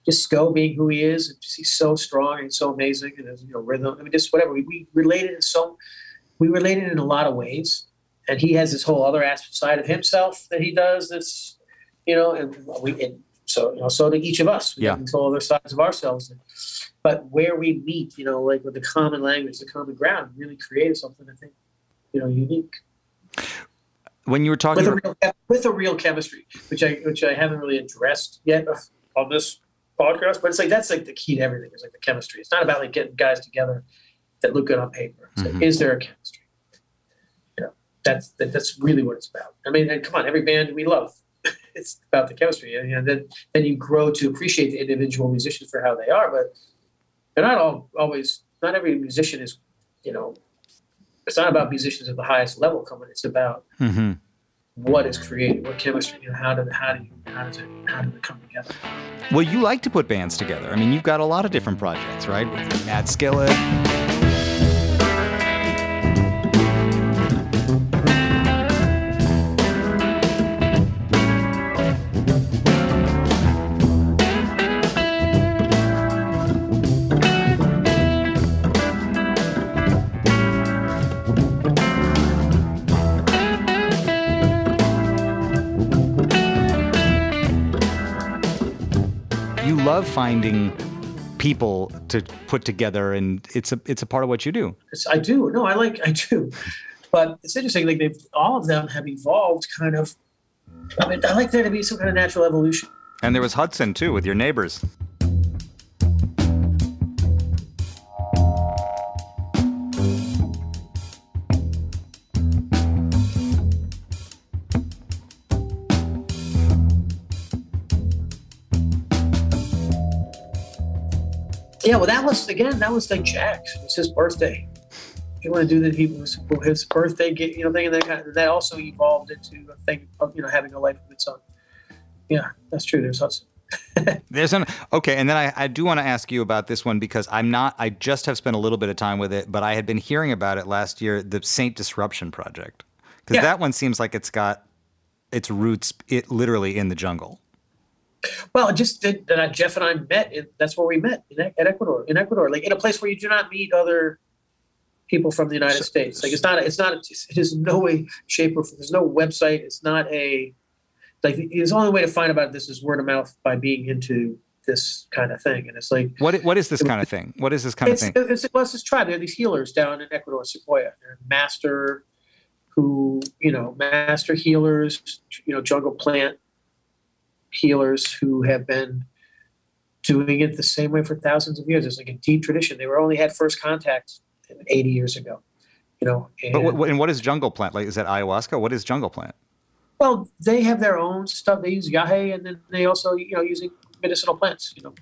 just Sco being who he is, and just he's so strong and so amazing and his, you know, rhythm. I mean, just whatever. We, we related in so, we related in a lot of ways. And he has this whole other aspect side of himself that he does that's, you know, and we, and so, you know, so do each of us. We Yeah. whole other sides of ourselves. But where we meet, you know, like with the common language, the common ground, really created something, I think, you know, unique When you were talking, with a real with a real chemistry, which I which I haven't really addressed yet on this podcast. But it's like that's like the key to everything is like the chemistry. It's not about like getting guys together that look good on paper. It's Mhm. like, is there a chemistry? You know, that's that, that's really what it's about. I mean, and come on, every band we love, [laughs] it's about the chemistry, and you know, then then you grow to appreciate the individual musicians for how they are. But they're not all always. Not every musician is, you know. It's not about musicians at the highest level coming. It's about hmm what is created, what chemistry, you know, how did how do you how does it how does it come together? Well, you like to put bands together. I mean, you've got a lot of different projects, right? Mad Skillet. Finding people to put together, and it's a it's a part of what you do. I do. No, I like I do. But it's interesting. Like they've all of them have evolved kind of. I mean, I like there to be some kind of natural evolution. And there was Hudson too, with your neighbors. Yeah, well, that was again. That was like Jack's. It was his birthday. He wanted to do that. He was his birthday. Get you know thing, that kind of, that also evolved into a thing of you know having a life of its own. Yeah, that's true. There's Hudson. [laughs] There's an okay, and then I, I do want to ask you about this one because I'm not. I just have spent a little bit of time with it, but I had been hearing about it last year, the Saint Disruption Project, because Yeah. that one seems like it's got its roots, it literally in the jungle. Well, just that, that Jeff and I met. In, that's where we met in, at Ecuador. In Ecuador, like in a place where you do not meet other people from the United So- States. Like it's not. It's not. It is no way, shape, or there's no website. It's not a. Like the only way to find about this is word of mouth by being into this kind of thing, and it's like What what is this kind of thing? What is this kind of it's, thing? it's, well, it's this tribe. There are these healers down in Ecuador, Secoya. They're master, who you know, master healers. You know, jungle plant healers who have been doing it the same way for thousands of years. It's like a deep tradition. They were only had first contact 80 years ago. You know, and, But what, and what is jungle plant? Like, is that ayahuasca? What is jungle plant? well, they have their own stuff. They use yahe, and then they also you know using medicinal plants. You know,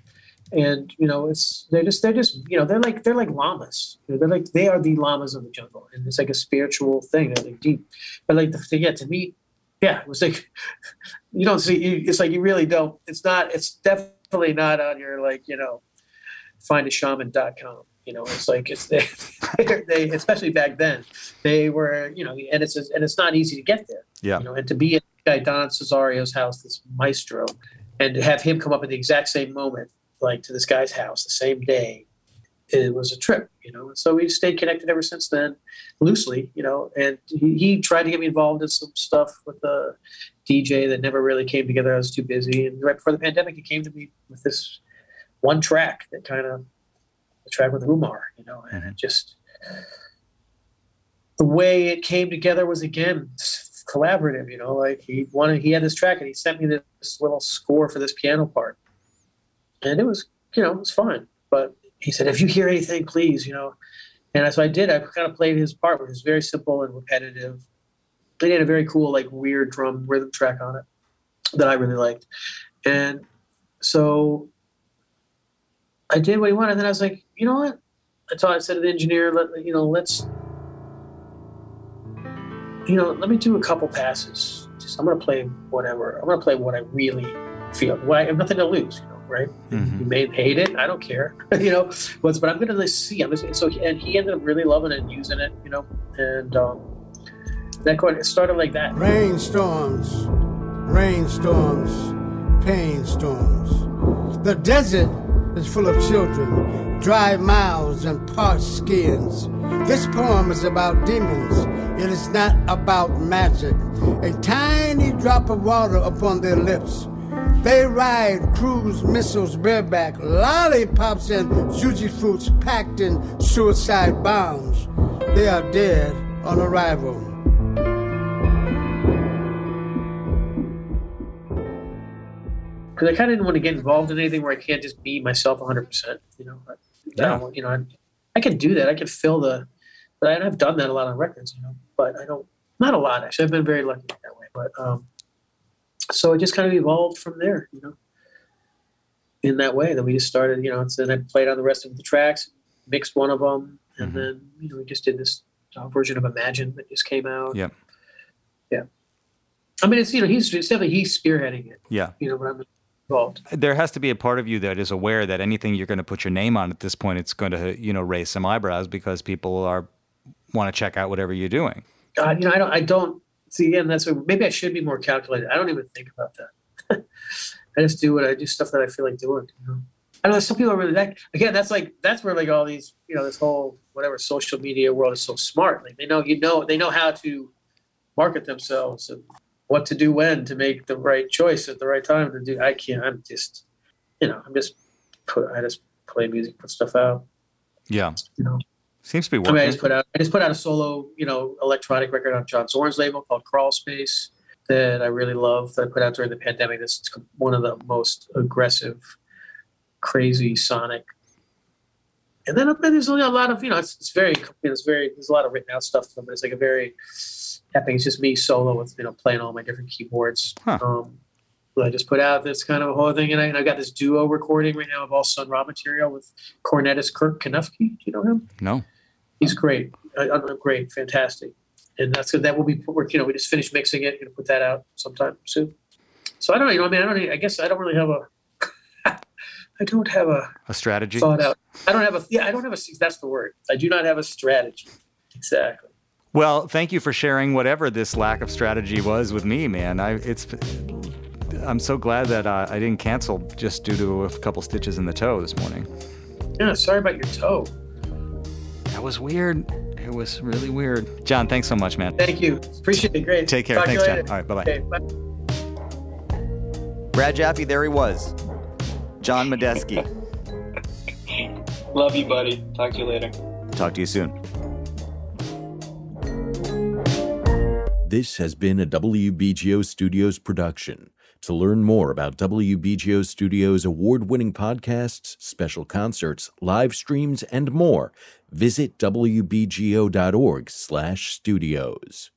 and you know it's they're just they're just you know they're like they're like lamas. You know, they're like they are the lamas of the jungle, and it's like a spiritual thing. They're like deep, but like the, yeah, to me, yeah, it was like you don't see. You, it's like you really don't. It's not. It's definitely not on your like you know findashaman.com. You know, it's like it's [laughs] they, they especially back then they were you know and it's and it's not easy to get there Yeah. you know, and to be at guy Don Cesario's house, this maestro, and to have him come up at the exact same moment, like to this guy's house the same day, it was a trip, you know. And so we've stayed connected ever since then, loosely, you know. And he, he tried to get me involved in some stuff with the DJ that never really came together. I was too busy. And right before the pandemic, he came to me with this one track that kind of the track with Rumar, you know, and it just the way it came together was again collaborative you know like he wanted he had this track and he sent me this little score for this piano part and it was you know it was fine but he said if you hear anything please you know and so i did i kind of played his part which is very simple and repetitive they had a very cool like weird drum rhythm track on it that i really liked and so i did what he wanted and then i was like you know what i told i said to the engineer let you know let's you know, let me do a couple passes. Just I'm gonna play whatever. I'm gonna play what I really feel. What I have nothing to lose, you know, right? Mhm. You may hate it. I don't care, [laughs] you know. But but I'm gonna see. I'm just, so he, and he ended up really loving it and using it, you know. And um, that quite- it started like that. Rainstorms, rainstorms, pain storms. The desert is full of children, dry mouths and parched skins. This poem is about demons. It is not about magic. A tiny drop of water upon their lips. They ride cruise missiles bareback, lollipops and juicy fruits packed in suicide bombs. They are dead on arrival. because I kind of didn't want to get involved in anything where I can't just be myself 100. percent You know, I, I Yeah. don't you know, I, I can do that. I can fill the, but I, I've done that a lot on records. You know, but I don't, not a lot actually. I've been very lucky that way. But um, so it just kind of evolved from there. You know, in that way. Then we just started. You know, and then I played on the rest of the tracks, mixed one of them, and Mhm. then you know we just did this version of Imagine that just came out. Yeah, Yeah. I mean, it's you know he's it's definitely he's spearheading it. Yeah. You know, but I'm involved. There has to be a part of you that is aware that anything you're going to put your name on at this point, it's going to you know raise some eyebrows because people are want to check out whatever you're doing. Uh, you know, I don't. I don't see again. That's what, maybe I should be more calculated. I don't even think about that. [laughs] I just do what I do stuff that I feel like doing. You know? I know some people are really that again. That's like that's where like all these you know this whole whatever social media world is so smart. Like they know you know they know how to market themselves and what to do when to make the right choice at the right time to do. I can't. I'm just you know I'm just put. I just play music, put stuff out. Yeah. You know. Seems to be I working. mean, I just put out I just put out a solo, you know, electronic record on John Zorn's label called Crawl Space that I really love that I put out during the pandemic. This is one of the most aggressive, crazy sonic. And then up there, there's only a lot of you know, it's, it's very, it's very, there's a lot of written out stuff, but it's like a very epic. It's just me solo with you know playing all my different keyboards. Huh. Um, I just put out this kind of a whole thing, and I, and I got this duo recording right now of all Sun Ra material with cornetist Kirk Knuffke. Do you know him? no. He's great, uh, uh, great, fantastic, and that's good. That will be, we're, you know, we just finished mixing it. Gonna put that out sometime soon. So I don't. You know, I mean, I don't. I guess I don't really have a. [laughs] I don't have a A strategy. thought out. I don't have a. Yeah, I don't have a. That's the word. I do not have a strategy. Exactly. Well, thank you for sharing whatever this lack of strategy was with me, man. I it's I'm so glad that uh, I didn't cancel just due to a couple stitches in the toe this morning. Yeah. Sorry about your toe. That was weird. It was really weird. John, thanks so much, man. Thank you. Appreciate it. Great. Take care. Talk Thanks, John. All right, bye-bye. Okay, bye. Brad Jaffe, there he was. John Medeski. [laughs] Love you, buddy. Talk to you later. Talk to you soon. This has been a WBGO Studios production. To learn more about WBGO Studios' award winning podcasts, special concerts, live streams, and more, visit wbgo.org/studios.